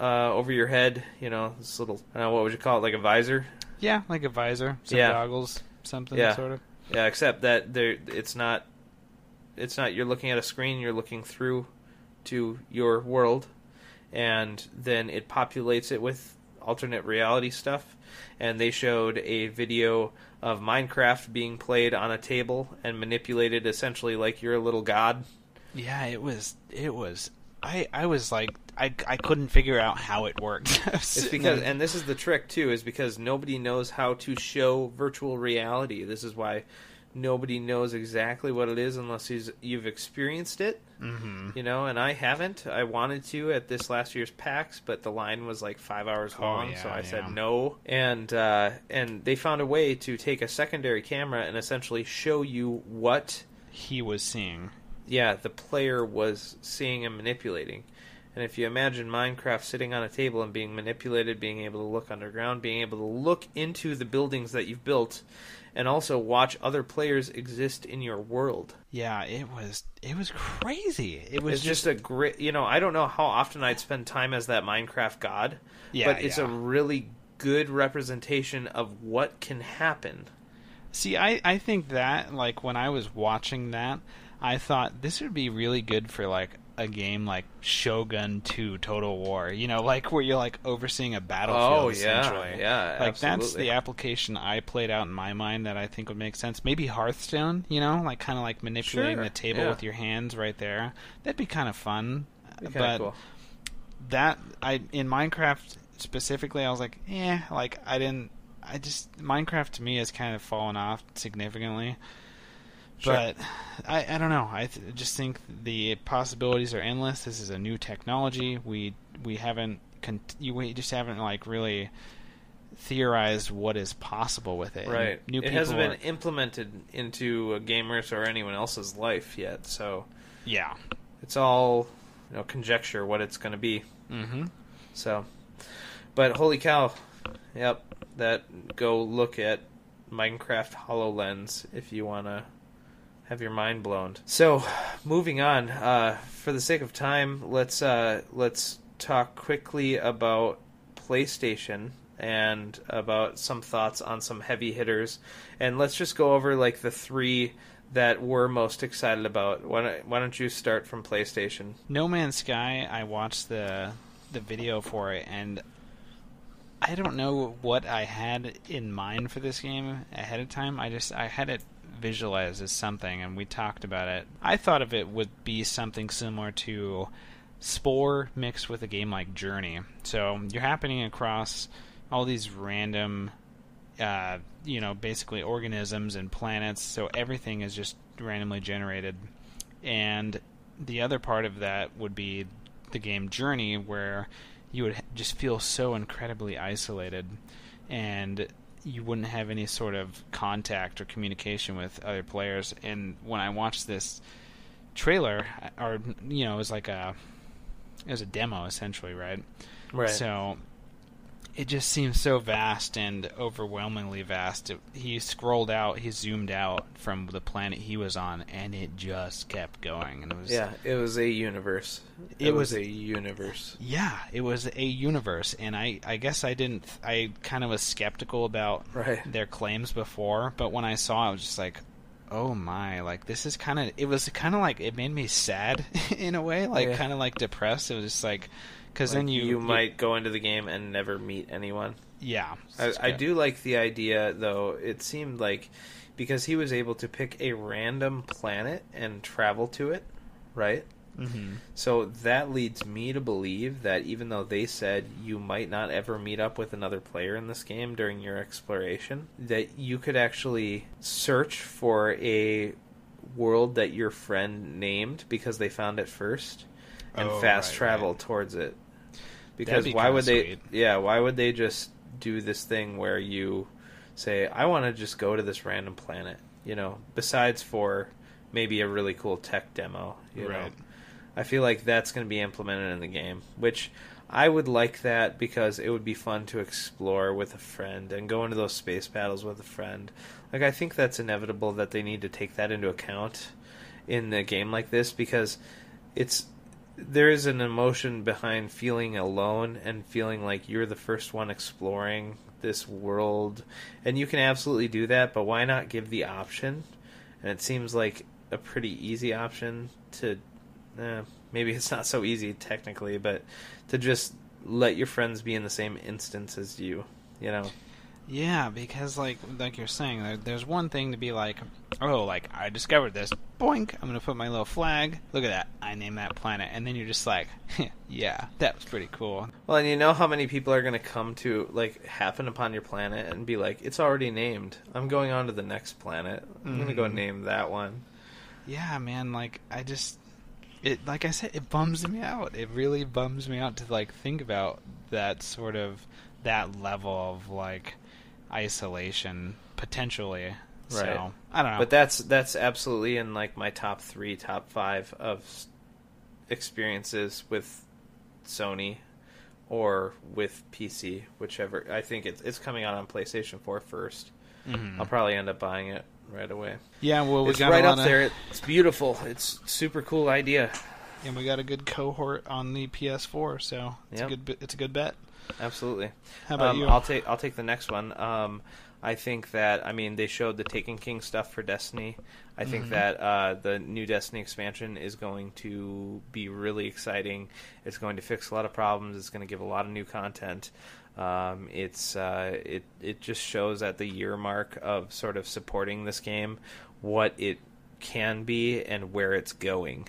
uh, over your head. You know, this little know, what would you call it, like a visor. Yeah, like a visor, some Yeah. goggles, something Yeah. sort of. Yeah, except that there it's not it's not you're looking at a screen, you're looking through to your world and then it populates it with alternate reality stuff and they showed a video of Minecraft being played on a table and manipulated essentially like you're a little god. Yeah, it was. It was. I I was like, I I couldn't figure out how it worked. [laughs] It's because, and this is the trick too, is because nobody knows how to show virtual reality. This is why nobody knows exactly what it is unless he's, you've experienced it. hmm You know, and I haven't. I wanted to at this last year's PAX, but the line was like five hours Oh, long, yeah, so I said no. And uh, and they found a way to take a secondary camera and essentially show you what he was seeing. Yeah, the player was seeing and manipulating. And if you imagine Minecraft sitting on a table and being manipulated, being able to look underground, being able to look into the buildings that you've built, and also watch other players exist in your world. Yeah, it was. It was crazy. It was It's just a great, you know, I don't know how often I'd spend time as that Minecraft god, Yeah, but it's yeah. a really good representation of what can happen. See, I, I think that, like, when I was watching that, I thought this would be really good for, like, a game like Shogun 2 Total War. You know, like, where you're, like, overseeing a battlefield, Oh, yeah, yeah, Like, that's the application I played out in my mind that I think would make sense. Maybe Hearthstone, you know, like, kind of like manipulating Sure, the table yeah. with your hands right there. That'd be kind of fun. But cool. that I in Minecraft specifically, I was like, eh, like I didn't. I just Minecraft to me has kind of fallen off significantly. Sure. But I, I don't know. I th- just think the possibilities are endless. This is a new technology. We we haven't con- you, we just haven't like really theorized what is possible with it. And Right. New it hasn't been are- implemented into a gamer's or anyone else's life yet, so yeah. it's all you know conjecture what it's going to be. Mm-hmm. So, but holy cow, yep, that go look at Minecraft Hololens if you want to have your mind blown. So, moving on, uh, for the sake of time, let's uh, let's talk quickly about PlayStation and about some thoughts on some heavy hitters, and let's just go over like the three that we're most excited about. Why don't, why don't you start from PlayStation? No Man's Sky, I watched the the video for it, and I don't know what I had in mind for this game ahead of time. I just I had it visualized as something, and we talked about it. I thought of it would be something similar to Spore mixed with a game like Journey. So you're happening across all these random uh, you know, basically organisms and planets, so everything is just randomly generated. And the other part of that would be the game Journey, where you would just feel so incredibly isolated, and you wouldn't have any sort of contact or communication with other players. And when I watched this trailer, or you know, it was like a it was a demo essentially, right? Right. So it just seems so vast and overwhelmingly vast. It, he scrolled out, he zoomed out from the planet he was on, and it just kept going. And it was Yeah, it was a universe. It, It was, was- a universe. yeah, it was a universe. And I, I guess I didn't, I kind of was skeptical about Right. their claims before, but when I saw it, I was just like, oh my, like this is kind of, it was kind of like, it made me sad [laughs] in a way, like Yeah. kind of like depressed. It was just like, because Like, then you, you might go into the game and never meet anyone. yeah. I, I do like the idea, though. It seemed like because he was able to pick a random planet and travel to it, right? hmm So that leads me to believe that even though they said you might not ever meet up with another player in this game during your exploration, that you could actually search for a world that your friend named because they found it first and Oh, fast right, travel right. towards it. Because be why would they yeah, why would they just do this thing where you say I want to just go to this random planet, you know, besides for maybe a really cool tech demo, you know. Right. I feel like that's going to be implemented in the game, which I would like that because it would be fun to explore with a friend and go into those space battles with a friend. Like I think that's inevitable that they need to take that into account in a game like this because it's there is an emotion behind feeling alone and feeling like you're the first one exploring this world. And you can absolutely do that but why not give the option? And it seems like a pretty easy option to eh, maybe it's not so easy technically but to just let your friends be in the same instance as you you know Yeah, because like like you're saying, there, there's one thing to be like, oh, like I discovered this. Boink! I'm gonna put my little flag. Look at that. I named that planet, and then you're just like, [laughs] yeah, that was pretty cool. Well, and you know how many people are going to come to like happen upon your planet and be like, "It's already named. I'm going on to the next planet. I'm going to go Mhm. name that one." Yeah, man. Like I just, it like I said, it bums me out. It really bums me out to like think about that sort of that level of like isolation potentially. So I don't know. But that's that's absolutely in like my top three, top five of experiences with Sony or with PC, whichever. I think it's it's coming out on PlayStation 4 first. Mhm. I'll probably end up buying it right away. yeah, well, we it's got right up there. It's beautiful. It's super cool idea. and we got a good cohort on the PS4, so it's Yep. a good it's a good bet. Absolutely. How about um, you? I'll take I'll take the next one. Um, I think that I mean they showed the Taken King stuff for Destiny. I think Mhm. that uh, the new Destiny expansion is going to be really exciting. It's going to fix a lot of problems. It's going to give a lot of new content. Um, it's uh, it it just shows at the year mark of sort of supporting this game what it can be and where it's going.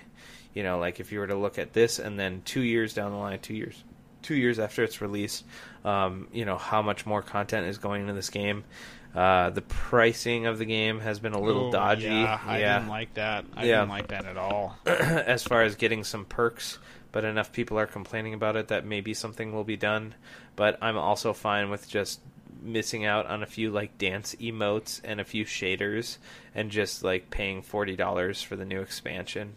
You know, like if you were to look at this and then two years down the line, two years two years after its release, um, you know how much more content is going into this game. Uh, the pricing of the game has been a little Oh, dodgy. Yeah, I didn't like that. I Yeah. didn't like that at all. [clears throat] as far as getting some perks, but enough people are complaining about it that maybe something will be done. But I'm also fine with just missing out on a few like dance emotes and a few shaders and just like paying $40 for the new expansion.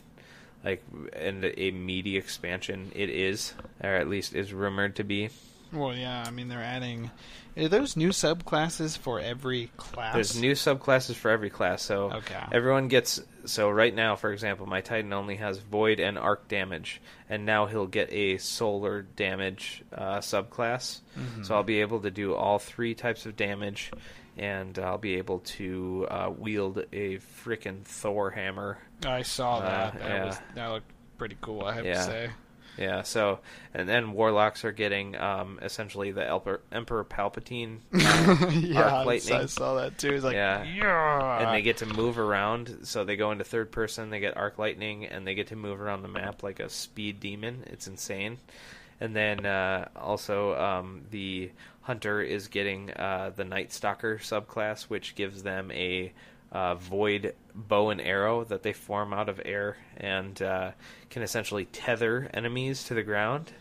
Like and a media expansion it is, or at least is rumored to be. Well, yeah, I mean they're adding. Are those new subclasses for every class? There's new subclasses for every class, so Okay. everyone gets. So right now, for example, my Titan only has Void and Arc damage, and now he'll get a Solar damage uh, subclass. Mhm. So I'll be able to do all three types of damage, and I'll be able to uh, wield a freaking Thor hammer. I saw that. Uh, that yeah. was that looked pretty cool. I have Yeah. to say. Yeah. So and then Warlocks are getting um, essentially the Emperor, Emperor Palpatine. [laughs] uh, yeah, arc I saw that too. It's like Yeah. yeah, and they get to move around. So they go into third person. They get arc lightning, and they get to move around the map like a speed demon. It's insane. And then uh, also um, the hunter is getting uh, the night stalker subclass, which gives them a uh, void bow and arrow that they form out of air and uh, can essentially tether enemies to the ground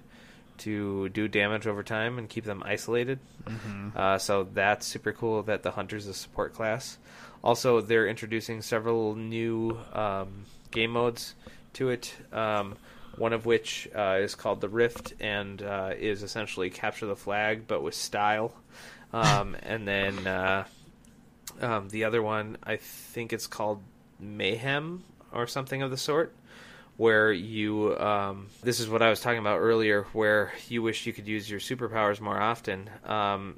to do damage over time and keep them isolated. Mhm. Uh, so that's super cool that the hunter's a support class. Also, they're introducing several new um, game modes to it. Um, one of which uh, is called the Rift and uh, is essentially capture the flag but with style. [laughs] Um, and then uh, um, the other one, I think it's called Mayhem or something of the sort where you um, this is what I was talking about earlier, where you wish you could use your superpowers more often. Um,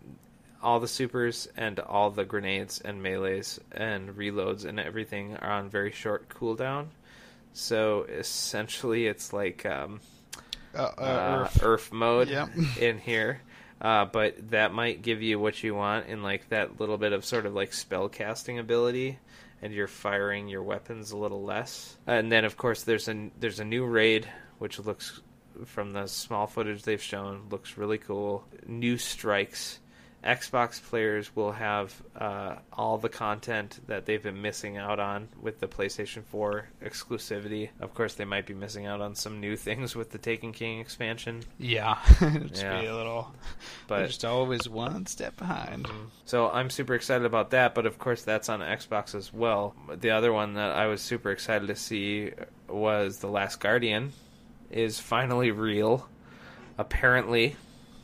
all the supers and all the grenades and melees and reloads and everything are on very short cooldown. So essentially, it's like um, Uh, uh, uh, Earth. Earth mode [laughs] in here. Uh, but that might give you what you want in like that little bit of sort of like spell casting ability, and you're firing your weapons a little less. And then of course there's a there's a new raid which looks from the small footage they've shown looks really cool. New strikes. Xbox players will have uh, all the content that they've been missing out on with the PlayStation 4 exclusivity. Of course, they might be missing out on some new things with the Taken King expansion. Yeah, [laughs] just Yeah. be a little. But But just always one step behind. so I'm super excited about that. But of course, that's on Xbox as well. The other one that I was super excited to see was The Last Guardian is finally real. apparently.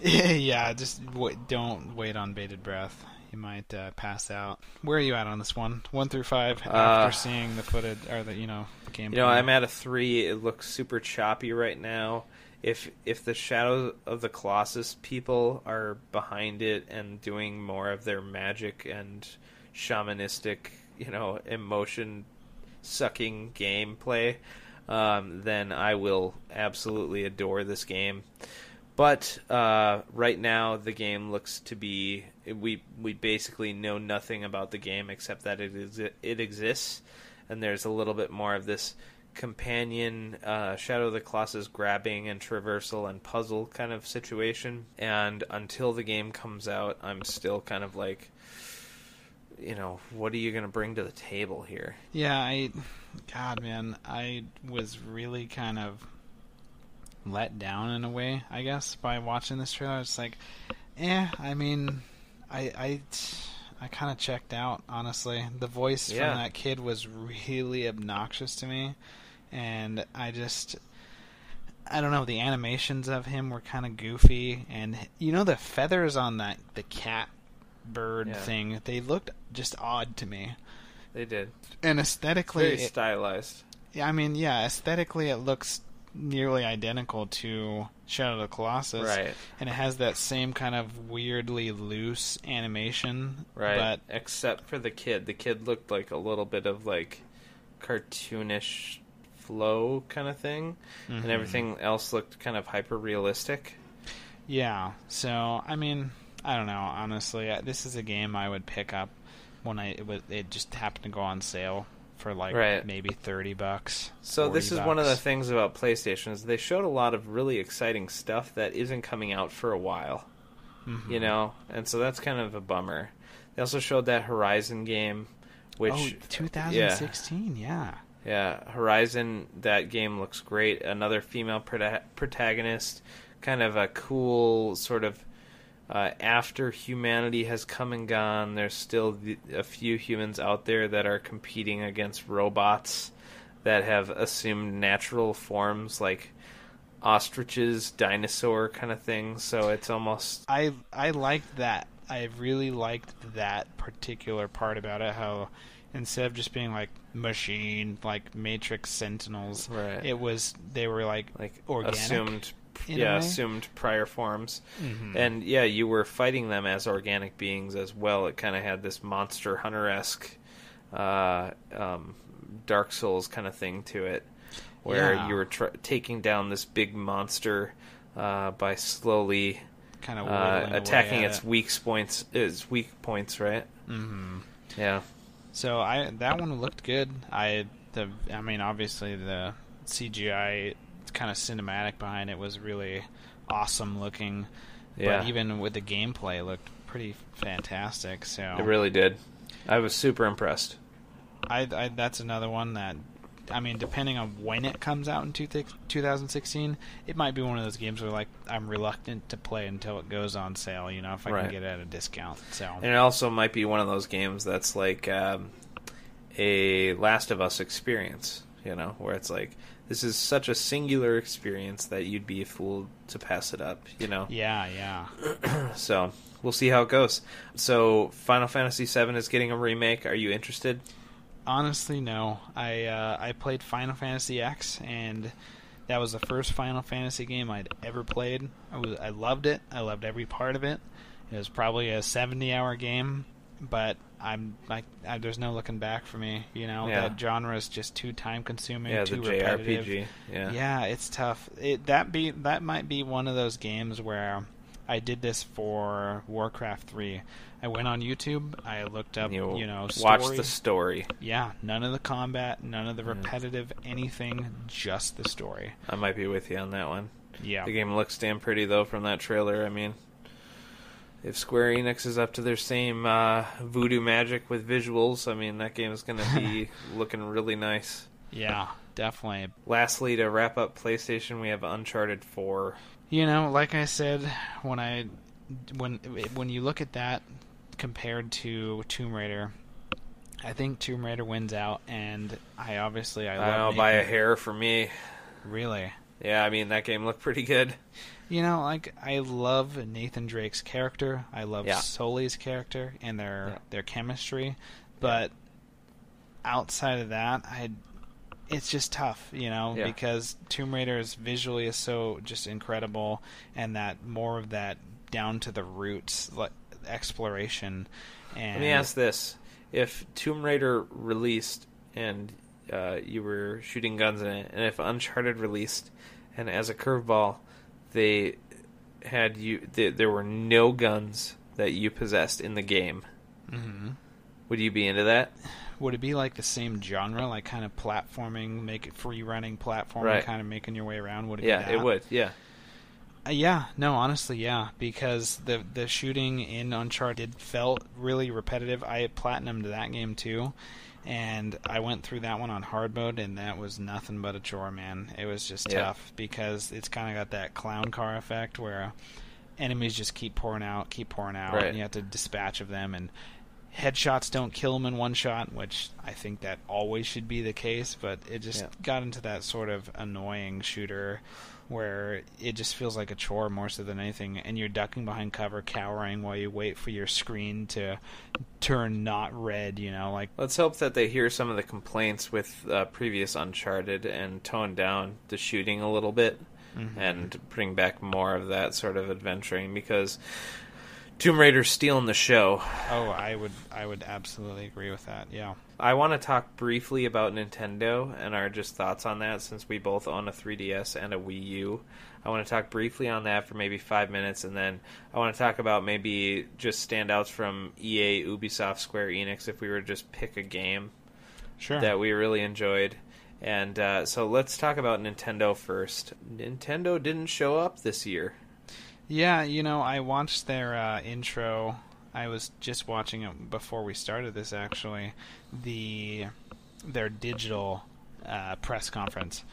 [laughs] yeah, just w- don't wait on bated breath. You might uh, pass out. Where are you at on this one? One through five. Uh, after seeing the footage or the you know the game. You know, I'm at a three. It looks super choppy right now. If if the Shadow of the Colossus people are behind it and doing more of their magic and shamanistic, you know, emotion sucking gameplay, um, then I will absolutely adore this game. But uh, right now, the game looks to be we we basically know nothing about the game except that it is it exists, and there's a little bit more of this companion uh, Shadow of the Colossus grabbing and traversal and puzzle kind of situation. And until the game comes out, I'm still kind of like, you know, what are you going to bring to the table here? Yeah, I, God, man, I was really kind of let down in a way, I guess, by watching this trailer. It's like, eh, I mean, I, I, I kind of checked out, honestly. The voice Yeah. from that kid was really obnoxious to me, and I just. I don't know. The animations of him were kind of goofy, and you know the feathers on that the cat bird Yeah. thing. They looked just odd to me, They did and aesthetically, very stylized. yeah, I mean, yeah, aesthetically it looks nearly identical to Shadow of the Colossus. Right. And it has that same kind of weirdly loose animation. Right. But Except for the kid. The kid looked like a little bit of like cartoonish flow kind of thing. Mhm. And everything else looked kind of hyper realistic. yeah, so I mean, I don't know, honestly. This is a game I would pick up when I it, was, it just happened to go on sale for like Right. maybe 30 bucks. So this 40 is one of the things about PlayStation is they showed a lot of really exciting stuff that isn't coming out for a while. Mhm. You know? And so that's kind of a bummer. They also showed that Horizon game which oh, 2016, yeah. Yeah, Horizon. That game looks great. Another female prota- protagonist, kind of a cool sort of. Uh, after humanity has come and gone, there's still the, a few humans out there that are competing against robots that have assumed natural forms, like ostriches, dinosaur kind of thing. So it's almost I I liked that. I really liked that particular part about it. How instead of just being like machine, like Matrix Sentinels, Right. it was they were like like organic. assumed, yeah, way? assumed prior forms. Mhm. And yeah, you were fighting them as organic beings as well. It kind of had this monster hunter esque, uh, um, Dark Souls kind of thing to it, where Yeah. you were tr- taking down this big monster uh, by slowly kind of uh, attacking its weak points. Its weak points, right? hmm Yeah, So I that one looked good. I the I mean obviously the CGI kind of cinematic behind it was really awesome looking. yeah. But even with the gameplay it looked pretty fantastic. So it really did. I was super impressed. I, I that's another one that I mean, depending on when it comes out in two 2016, it might be one of those games where like I'm reluctant to play until it goes on sale. You know, if I Right. can get it at a discount. So And it also might be one of those games that's like um, a Last of Us experience, you know, where it's like this is such a singular experience that you'd be a fool to pass it up, you know. yeah, yeah. [clears throat] So we'll see how it goes. So Final Fantasy VII is getting a remake. Are you interested? Honestly, no. I uh, I played Final Fantasy X, and that was the first Final Fantasy game I'd ever played. I was I loved it. I loved every part of it. It was probably a seventy-hour game, but I'm like, I, there's no looking back for me. You know, Yeah. that genre is just too time-consuming, Yeah, the too repetitive. JRPG. Yeah. Yeah, it's tough. It that be that might be one of those games where I did this for Warcraft 3. I went on YouTube, I looked up, You, you, know, watch the story. Yeah, none of the combat, none of the mm. repetitive anything, just the story. I might be with you on that one. Yeah. The game looks damn pretty though from that trailer. I mean, if Square Enix is up to their same uh, voodoo magic with visuals, I mean that game is going to be [laughs] looking really nice. Yeah, definitely. Lastly, to wrap up PlayStation, we have Uncharted 4. You know, like I said, when I when when you look at that compared to Tomb Raider, I think Tomb Raider wins out, and I obviously I I love don't know, by a hair for me. Really? Yeah, I mean that game looked pretty good. You know, like I love Nathan Drake's character. I love Yeah. Sully's character and their Yeah. their chemistry, but outside of that, I it's just tough, you know, Yeah. because Tomb Raider is visually is so just incredible, and that more of that down to the roots like exploration. And Let me ask this: If Tomb Raider released and uh, you were shooting guns in it, and if Uncharted released, and as a curveball, they had you, th- there were no guns that you possessed in the game, Mhm. would you be into that? Would it be like the same genre, like kind of platforming, make it free running platforming, Right. kind of making your way around? Would it Yeah, it would. Yeah, Uh, yeah, no, honestly, yeah, because the the shooting in Uncharted felt really repetitive. I platinumed that game too, and I went through that one on hard mode, and that was nothing but a chore, man. It was just Yeah. tough because it's kind of got that clown car effect where enemies just keep pouring out, keep pouring out, Right. and you have to dispatch of them, and headshots don't kill them in one shot, which I think that always should be the case, but it just Yeah. got into that sort of annoying shooter where it just feels like a chore more so than anything, and you're ducking behind cover, cowering while you wait for your screen to turn not red, you know, like Let's hope that they hear some of the complaints with uh, previous Uncharted and tone down the shooting a little bit Mm-hmm. and bring back more of that sort of adventuring because Tomb Raider's stealing the show. oh, I would I would absolutely agree with that. Yeah. I want to talk briefly about Nintendo and our just thoughts on that since we both own a 3DS and a Wii U. I want to talk briefly on that for maybe five minutes, and then I want to talk about maybe just standouts from EA, Ubisoft, Square Enix if we were to just pick a game Sure. that we really enjoyed. And uh, so let's talk about Nintendo first. Nintendo didn't show up this year. Yeah, you know, I watched their uh, intro. I was just watching it before we started this. Actually, the their digital uh, press conference,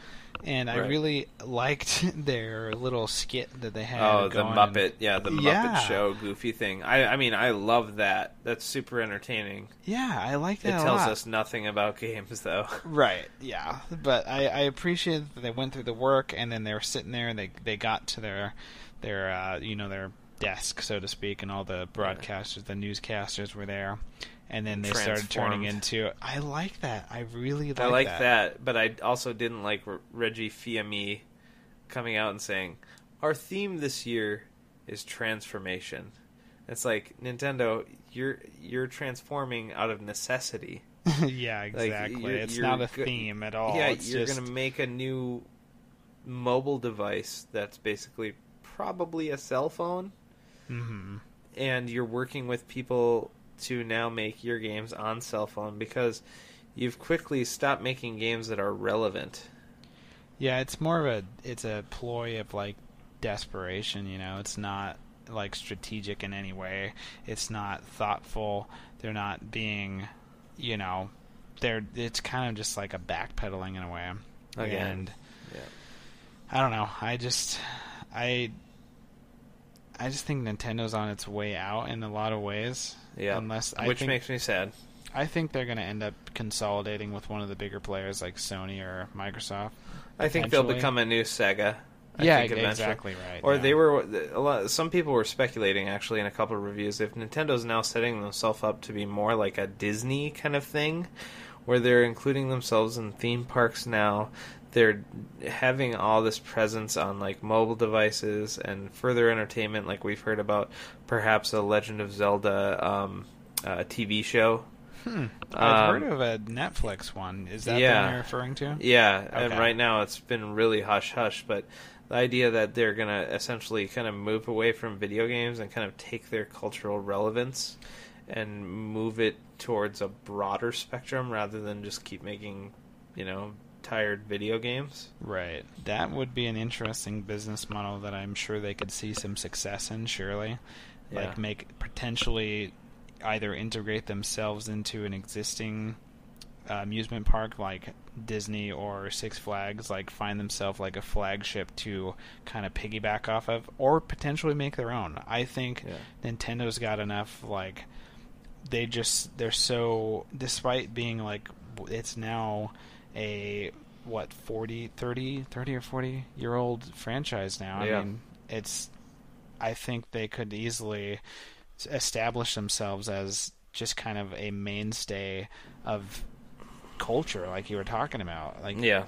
and I really liked [laughs] their little skit that they had. Oh, the. Muppet, yeah, the Muppet Show, goofy thing. I, I mean, I love that. That's super entertaining. Yeah, I like It that a tells lot. us nothing about games, though. [laughs] Right. Yeah. But I, I appreciate that they went through the work and then they were sitting there and they they got to their their uh, you know their desk so to speak and all the broadcasters the newscasters were there and then they started turning into I like that. I really like that. I like that. that. but I also didn't like R- Reggie Fils-Aimé coming out and saying, "Our theme this year is transformation." It's like Nintendo, you're you're transforming out of necessity. [laughs] yeah, exactly. you're- it's you're not a go- theme at all. yeah, it's you're just, gonna make a new mobile device that's basically probably a cell phone, Mhm. and you're working with people to now make your games on cell phone because you've quickly stopped making games that are relevant. Yeah, it's more of a it's a ploy of like desperation, you know. It's not like strategic in any way. It's not thoughtful. They're not being, you know, they're it's kind of just like a backpedaling in a way. Again. And Yeah. I don't know. I just I I just think Nintendo's on its way out in a lot of ways. Yeah, Unless I which think makes me sad. I think they're going to end up consolidating with one of the bigger players like Sony or Microsoft. I think they'll become a new Sega. I yeah, think eventually. exactly right. Or yeah. they were a lot. Some people were speculating actually in a couple of reviews if Nintendo's now setting themselves up to be more like a Disney kind of thing, where they're including themselves in theme parks now. They're having all this presence on like mobile devices and further entertainment, like we've heard about, perhaps a Legend of Zelda um, uh, TV show. Hmm. I've Um, heard of a Netflix one. Is that the one you're referring to? Yeah, and right now it's been really hush hush, but the idea that they're going to essentially kind of move away from video games and kind of take their cultural relevance and move it towards a broader spectrum rather than just keep making, you know, tired video games. Right. That would be an interesting business model that I'm sure they could see some success in, surely. Yeah. Like make potentially either integrate themselves into an existing uh, amusement park like Disney or Six Flags, like find themselves like a flagship to kind of piggyback off of, or potentially make their own. I think Yeah. Nintendo's got enough like they just they're so despite being like it's now a what 40, 30, 30 or forty year old franchise now. Yeah. I mean, it's. I think they could easily establish themselves as just kind of a mainstay of culture, like you were talking about. Like, Yeah.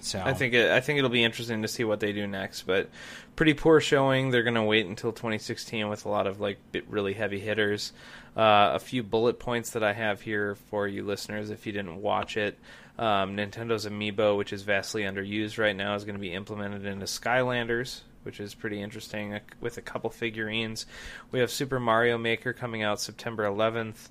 So I think it, I think it'll be interesting to see what they do next, but pretty poor showing. They're going to wait until 2016 with a lot of like really heavy hitters. Uh, a few bullet points that I have here for you listeners if you didn't watch it. Um, Nintendo's Amiibo, which is vastly underused right now, is going to be implemented into Skylanders, which is pretty interesting with a couple figurines. We have Super Mario Maker coming out September 11th,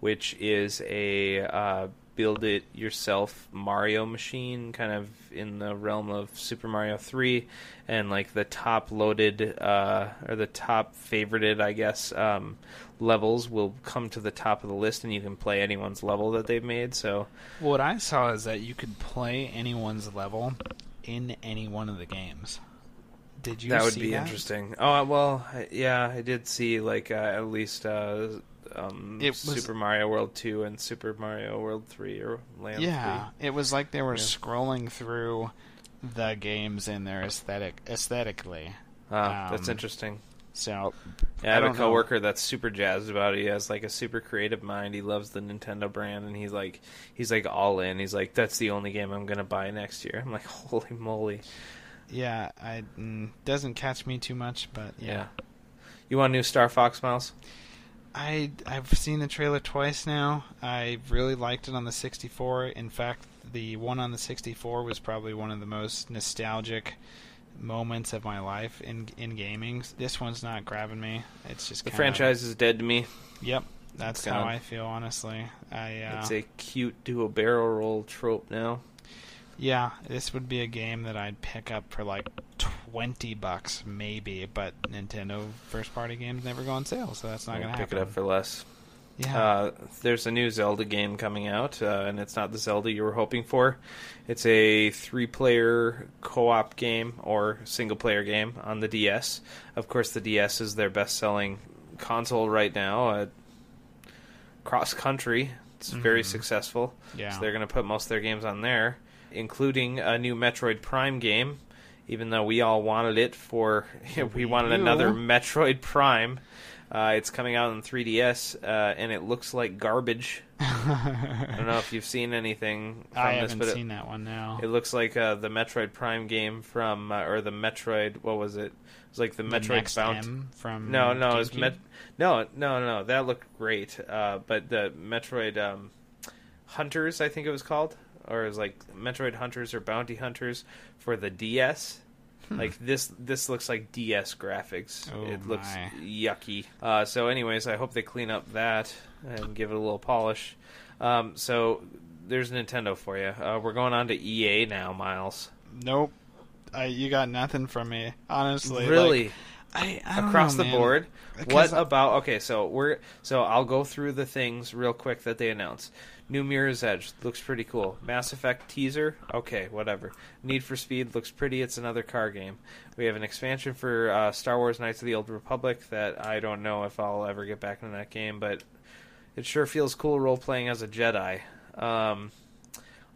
which is a uh, build it yourself Mario machine, kind of in the realm of Super Mario 3, and like the top loaded uh, or the top favorited, I guess, um, levels will come to the top of the list, and you can play anyone's level that they've made. So what I saw is that you could play anyone's level in any one of the games. Did you? that would be that? interesting. Oh well, yeah, I did see like uh, at least uh, um, was- Super Mario World 2 and Super Mario World 3 or Land Yeah, it was like they were Yeah. scrolling through the games in their aesthetic aesthetically. 3. Ah, that's Um, interesting. So Yeah, I have I a don't know. coworker that's super jazzed about it. He has like a super creative mind. He loves the Nintendo brand, and he's like, he's like all in. He's like, that's the only game I'm gonna buy next year. I'm like, [laughs] holy moly! yeah, I mm, doesn't catch me too much, but yeah. Yeah. You want a new Star Fox, Myles? I I've seen the trailer twice now. I really liked it on the 64. In fact, the one on the 64 was probably one of the most nostalgic moments of my life in in gaming. This one's not grabbing me. It's just The kinda- franchise is dead to me. Yep, that's how. I feel honestly. I uh, It's a cute do a barrel roll trope now. Yeah, this would be a game that I'd pick up for like 20 bucks maybe, but Nintendo first party games never go on sale, so that's not I'll going to pick happen. it up for less. yeah. Uh, there's a new Zelda game coming out, uh, and it's not the Zelda you were hoping for. It's a three-player co-op game or single-player game on the DS. Of course, the DS is their best-selling console right now. Uh, cross-country, it's very Mhm. successful. yeah. So they're going to put most of their games on there, including a new Metroid Prime game. Even though we all wanted it for, [laughs] we wanted another Metroid Prime. Uh, it's coming out on 3DS, uh, and it looks like garbage. [laughs] I don't know if you've seen anything from I this, haven't but it, seen that one now. it looks like uh, the Metroid Prime game from, uh, or the Metroid. What was it? It was like the, The Metroid. M from No, no, it was Met- no, no, no. That looked great. Uh, but the Metroid um, Hunters, I think it was called, or was like Metroid Hunters or Bounty Hunters for the DS. Hmm. Like this, this looks like DS graphics. Oh, it looks my. yucky. Uh, so, anyways, I hope they clean up that and give it a little polish. Um, so, there's Nintendo for you. Uh, we're going on to EA now, Myles. Nope. I, you got nothing from me, honestly. really? Like, I, I across know, the man. board. What about okay? So we're so I'll go through the things real quick that they announced. New Mirror's Edge looks pretty cool. Mass Effect teaser, okay, whatever. Need for Speed looks pretty. It's another car game. We have an expansion for uh, Star Wars: Knights of the Old Republic that I don't know if I'll ever get back into that game, but it sure feels cool role playing as a Jedi. Um,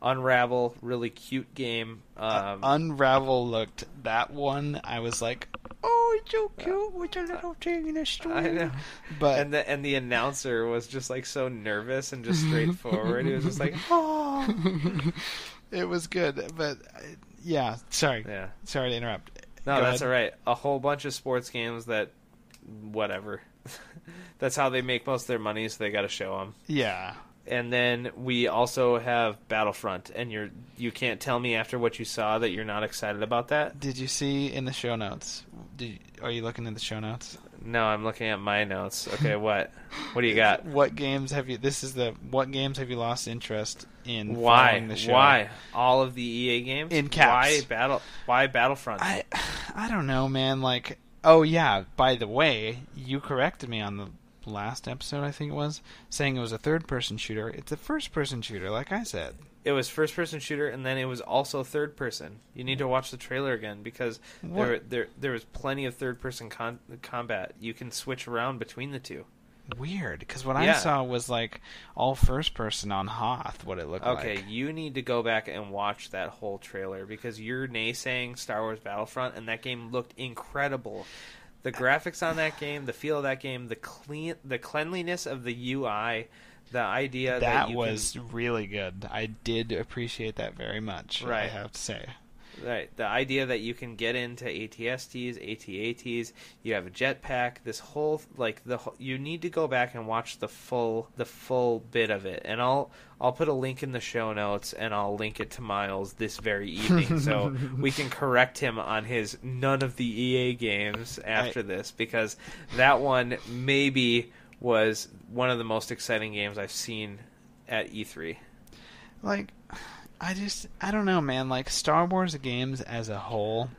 Unravel, really cute game. Um, Unravel looked that one. I was like, it's so cute with a little thing in a stone. I know. But and the and the announcer was just like so nervous and just straightforward. he was just like, oh, [laughs] it was good. But uh, yeah, sorry, yeah. sorry to interrupt. No, Go that's ahead. all right. A whole bunch of sports games that, whatever. [laughs] that's how they make most of their money, so they got to show them. Yeah, And then we also have Battlefront, and you're you can't tell me after what you saw that you're not excited about that. Did you see in the show notes? Did you, are you looking at the show notes? No, I'm looking at my notes. Okay, what? What do you got? [laughs] What games have you? This is the what games have you lost interest in? Why? following the show? Why all of the EA games? In caps. Why battle? Why Battlefront? I [sighs] I don't know, man. Like, oh yeah. By the way, you corrected me on the last episode. I think it was saying it was a third-person shooter. It's a first-person shooter, like I said. It was first person shooter, and then it was also third person. You need to watch the trailer again because there What? there there was plenty of third person con- combat. You can switch around between the two. weird because what I saw was like all first person on Hoth. What it looked Okay, like. Okay, you need to go back and watch that whole trailer because you're naysaying Star Wars Battlefront, and that game looked incredible. The graphics on that game, the feel of that game, the clean, the cleanliness of the UI, the idea that, that was really good. I did appreciate that very much. I have to say. Right, the idea that you can get into ATSTs, ATATs, you have a jetpack. This whole like the whole- you need to go back and watch the full the full bit of it, and I'll I'll put a link in the show notes and I'll link it to Myles this very [laughs] evening so we can correct him on his none of the EA games after this because that one maybe was one of the most exciting games I've seen at E E3. Like, I just I don't know, man. Like Star Wars games as a whole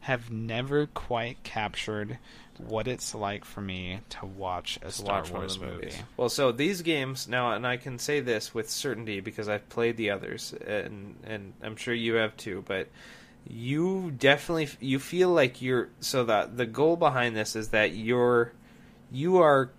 have never quite captured what it's like for me to watch a Star watch Wars movie. movies. Well, so these games now, and I can say this with certainty because I've played the others, and and I'm sure you have too. But you definitely you feel like you're so that the goal behind this is that you're you are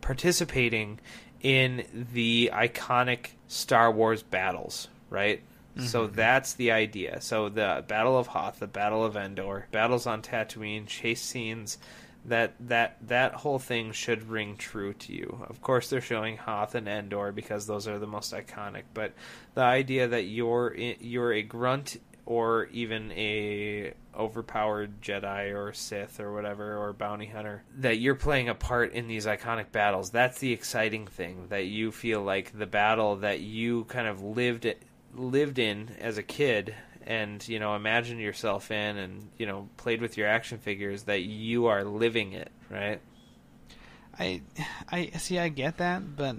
participating in the iconic Star Wars battles, right? So mm-hmm. that's the idea. So the Battle of Hoth, the Battle of Endor, battles on Tatooine, chase scenes, that that that whole thing should ring true to you. Of course, they're showing Hoth and Endor because those are the most iconic. But the idea that you're you're a grunt or even a overpowered Jedi or Sith or whatever or bounty hunter that you're playing a part in these iconic battles. That's the exciting thing that you feel like the battle that you kind of lived lived in as a kid and you know imagined yourself in and you know played with your action figures that you are living it right I [sighs] I see I get that, but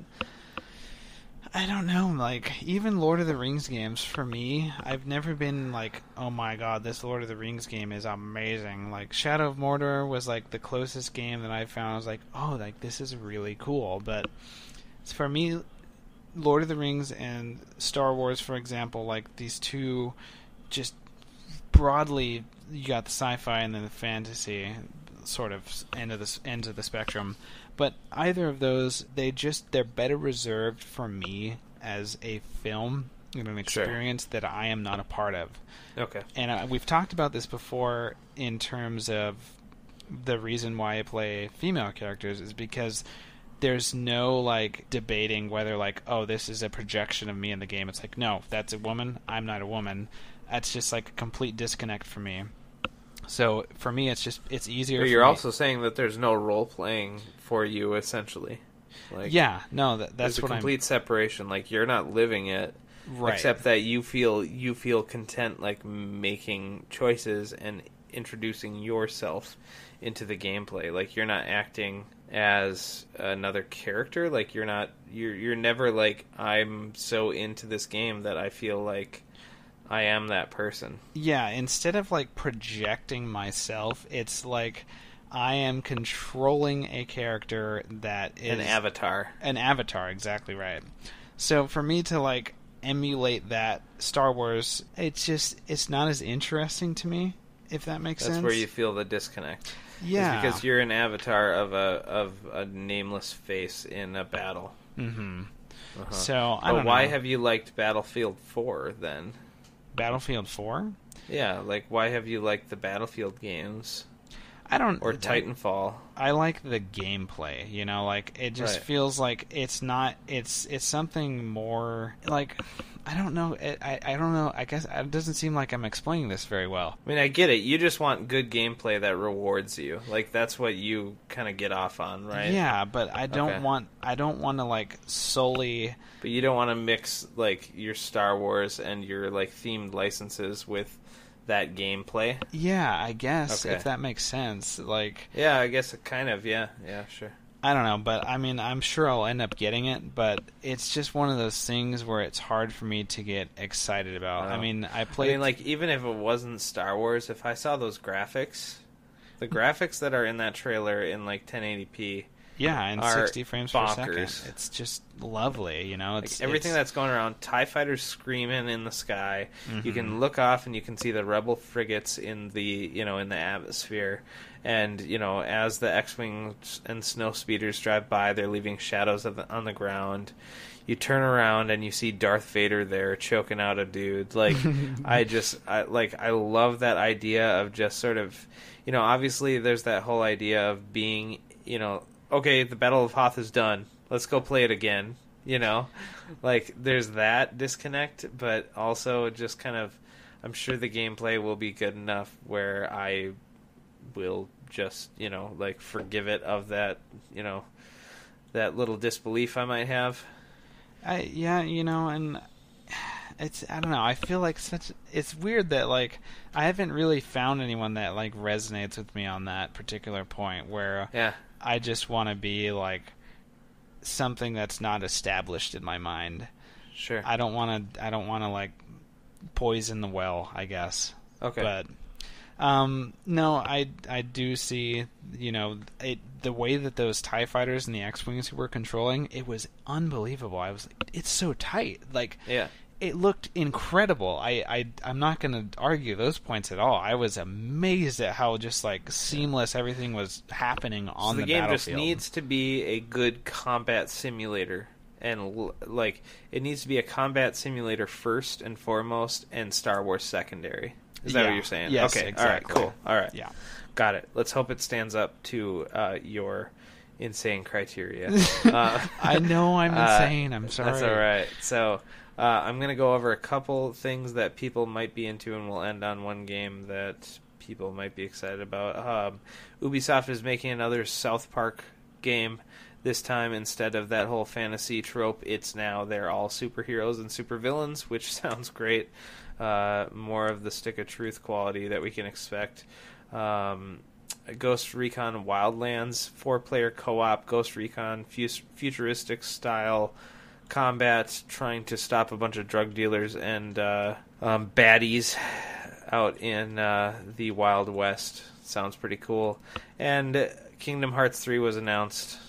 I don't know, like even Lord of the Rings games for me, I've never been like, "Oh my god, this Lord of the Rings game is amazing." Like Shadow of Mordor was like the closest game that I found I was like, "Oh, like this is really cool." But for me Lord of the Rings and Star Wars, for example, like these two just broadly you got the sci-fi and then the fantasy sort of end of the ends of the spectrum. But either of those they just they're better reserved for me as a film and an Sure. experience that I am not a part of. Okay. And uh, we've talked about this before in terms of the reason why I play female characters is because there's no like debating whether like oh this is a projection of me in the game. It's like no, that's a woman. I'm not a woman. That's just like a complete disconnect for me. So for me, it's just it's easier. But you're me- also saying that there's no role playing for you essentially like yeah no that, that's a complete separation like you're not living it right. except that you feel you feel content like making choices and introducing yourself into the gameplay. Like you're not acting as another character. Like you're not you're you're never like I'm so into this game that I feel like I am that person. Yeah, instead of like projecting myself, it's like I am controlling a character that is an avatar. An avatar, exactly right. So for me to like emulate that Star Wars, it's just it's not as interesting to me, if that makes that's sense. That's where you feel the disconnect yeah, It's because you're an avatar of a of a nameless face in a battle hmm Uh-huh. So I but why know. have you liked Battlefield 4 then? Battlefield Four? Yeah, like why have you liked the Battlefield games I don't or Titanfall? I like the gameplay, you know, like it just Right. feels like it's not it's it's something more like I don't know it, I I don't know I guess it doesn't seem like I'm explaining this very well. I mean, I get it. You just want good gameplay that rewards you. Like that's what you kind of get off on, right? Yeah, but I don't Okay. want I don't want to like solely But you don't want to mix like your Star Wars and your like themed licenses with that gameplay. yeah, I guess Okay. if that makes sense. Like Yeah, I guess it kind of. Yeah, yeah, sure. I don't know, but I mean, I'm sure I'll end up getting it, but it's just one of those things where it's hard for me to get excited about. I Oh. mean, I I mean, like even if it wasn't Star Wars, if I saw those graphics, the mm. graphics that are in that trailer in like 1080p, Yeah, and are 60 frames per second. It's just lovely, you know. Like everything it's, that's going around, Tie fighters screaming in the sky. You Mm-hmm. can look off and you can see the rebel frigates in the you know in the atmosphere, and you know as the X-wings and snow speeders drive by, they're leaving shadows of the, on the ground. You turn around and you see Darth Vader there choking out a dude. Like [laughs] I just I, like I love that idea of just sort of you know obviously there's that whole idea of being you know okay the Battle of Hoth is done. Let's go play it again you know like there's that disconnect but also just kind of i'm sure the gameplay will be good enough where i will just you know like forgive it of that you know that little disbelief i might have I yeah, you know, and it's I don't know. I feel like such it's weird that like I haven't really found anyone that like resonates with me on that particular point where yeah I just want to be like something that's not established in my mind. sure I don't want to I don't want to like poison the well, I guess. okay But um, no, I I do see you know it the way that those Tie fighters and the X wings were controlling it was unbelievable. I was like, it's so tight, like yeah it looked incredible. I I I'm not going to argue those points at all. I was amazed at how just like seamless everything was happening on so the, the, game just needs to be a good combat simulator and like it needs to be a combat simulator first and foremost and star wars secondary is that Yeah. what you're saying Yes, okay all right cool all right yeah. Got it. Let's hope it stands up to uh, your insane criteria. [laughs] Uh, I know I'm [laughs] uh, insane. I'm sorry. That's all right. So uh, I'm going to go over a couple things that people might be into, and we'll end on one game that people might be excited about. Um, Ubisoft is making another South Park game. This time, instead of that whole fantasy trope, it's now they're all superheroes and supervillains, which [laughs] sounds great. Uh, more of the stick of truth quality that we can expect. Um, Ghost Recon Wildlands, four player co op Ghost Recon, fus- futuristic style combat, trying to stop a bunch of drug dealers and uh, um, baddies out in uh, the Wild West. Sounds pretty cool. And Kingdom Hearts 3 was announced,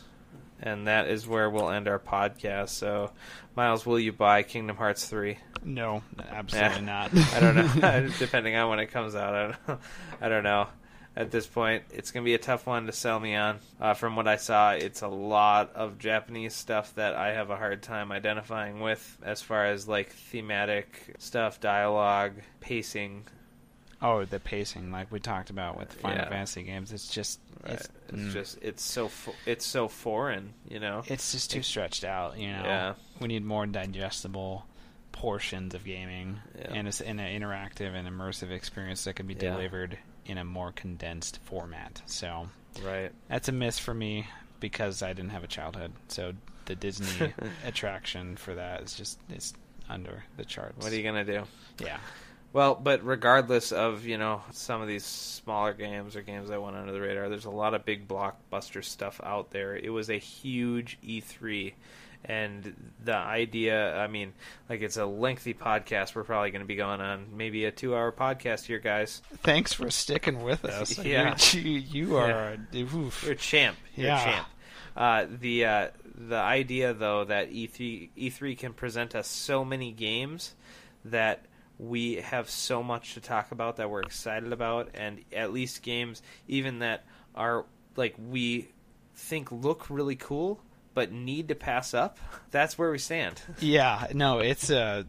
and that is where we'll end our podcast. So, Myles, will you buy Kingdom Hearts 3? No, absolutely Yeah. [laughs] not. I don't know. [laughs] [laughs] Depending on when it comes out, I don't know. I don't know. At this point, it's gonna be a tough one to sell me on. Uh, from what I saw, it's a lot of Japanese stuff that I have a hard time identifying with, as far as like thematic stuff, dialogue, pacing. Oh, the pacing, like we talked about with Final Yeah. Fantasy games, it's just Right. it's, It's, mm, just it's so fo- it's so foreign, you know. it's just too stretched out. You know, Yeah. we need more digestible portions of gaming Yeah. and it's in an interactive and immersive experience that can be delivered in a more condensed format. So Right. that's a miss for me because I didn't have a childhood. So the Disney [laughs] attraction for that is just it's under the charts. What are you gonna do? Yeah. Well, but regardless of you know some of these smaller games or games that went under the radar, there's a lot of big blockbuster stuff out there. It was a huge E3, and the idea, I mean, like it's a lengthy podcast. We're probably going to be going on maybe a two-hour podcast here, guys. Thanks for sticking with us. [laughs] Yeah. you, you, you are. oof. You're a champ. You're Yeah. a champ. Uh, the uh, the idea though that E E3 E3 can present us so many games that we have so much to talk about that we're excited about, and at least games even that are like we think look really cool but need to pass up. That's where we stand. Yeah, no, it's a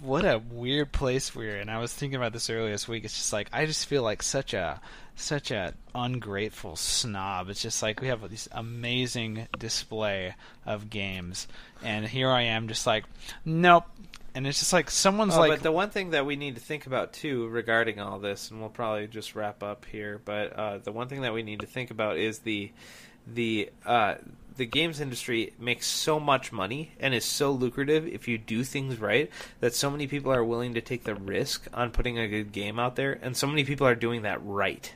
what a weird place we're in. I was thinking about this earlier this week. It's just like I just feel like such a such a ungrateful snob. It's just like we have this amazing display of games, and here I am, just like nope. And it's just like someone's Oh, like, but the one thing that we need to think about too regarding all this, and we'll probably just wrap up here, but uh, the one thing that we need to think about is the the uh, the games industry makes so much money and is so lucrative if you do things right that so many people are willing to take the risk on putting a good game out there, and so many people are doing that right.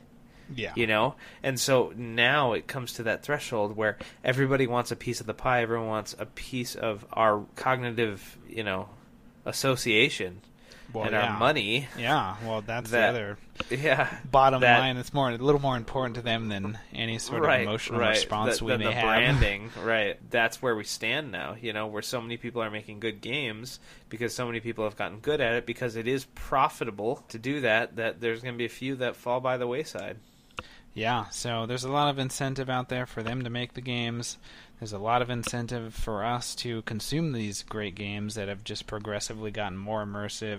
Yeah, you know? And so now it comes to that threshold where everybody wants a piece of the pie everyone wants a piece of our cognitive you know association Well, and yeah. our money. Yeah, well, that's That- the other Yeah, bottom that- line. It's more a little more important to them than any sort of emotional right. response the, we may the have. branding, right? That's where we stand now. You know, where so many people are making good games because so many people have gotten good at it because it is profitable to do that. That there's going to be a few that fall by the wayside. Yeah, so there's a lot of incentive out there for them to make the games. There's a lot of incentive for us to consume these great games that have just progressively gotten more immersive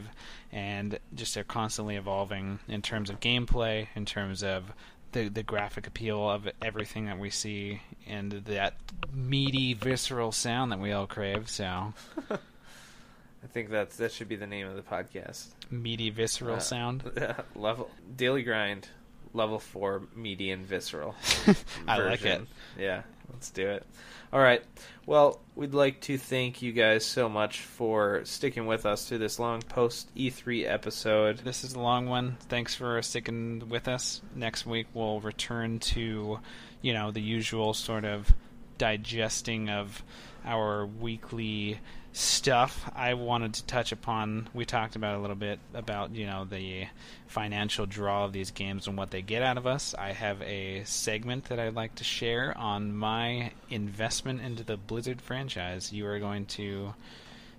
and just are constantly evolving in terms of gameplay, in terms of the the graphic appeal of everything that we see and that meaty visceral sound that we all crave. So, [laughs] I think that's that should be the name of the podcast. meaty visceral Uh, sound. [laughs] level daily grind, level four, median visceral. [laughs] I like it. Yeah, let's do it. All right. Well, we'd like to thank you guys so much for sticking with us through this long post E3 episode. This is a long one. Thanks for sticking with us. Next week we'll return to, you know, the usual sort of digesting of our weekly stuff. I wanted to touch upon we talked about a little bit about, you know, the financial draw of these games and what they get out of us. I have a segment that I'd like to share on my investment into the Blizzard franchise. You are going to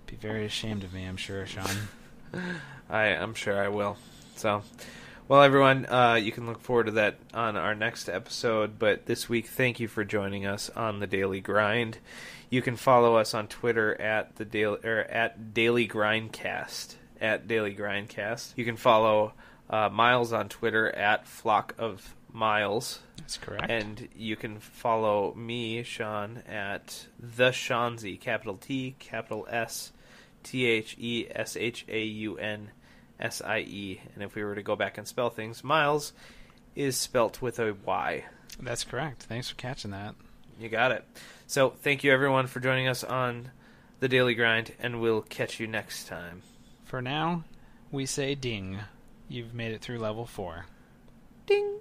be very ashamed of me, I'm sure, Shaun. [laughs] I I'm sure I will. So, well, everyone, uh, you can look forward to that on our next episode. But this week, thank you for joining us on the Daily Grind. You can follow us on Twitter at the daily or at Daily Grindcast at Daily Grindcast. You can follow uh, Myles on Twitter at Flock of Miles. That's correct. And you can follow me, Shaun, at the Shaunsie, capital T, capital S, T H E S H A U N S I E. And if we were to go back and spell things, Myles is spelt with a Y. That's correct. Thanks for catching that. You got it. So thank you everyone for joining us on the Daily Grind, and we'll catch you next time. For now, we say ding. You've made it through level 4. Ding!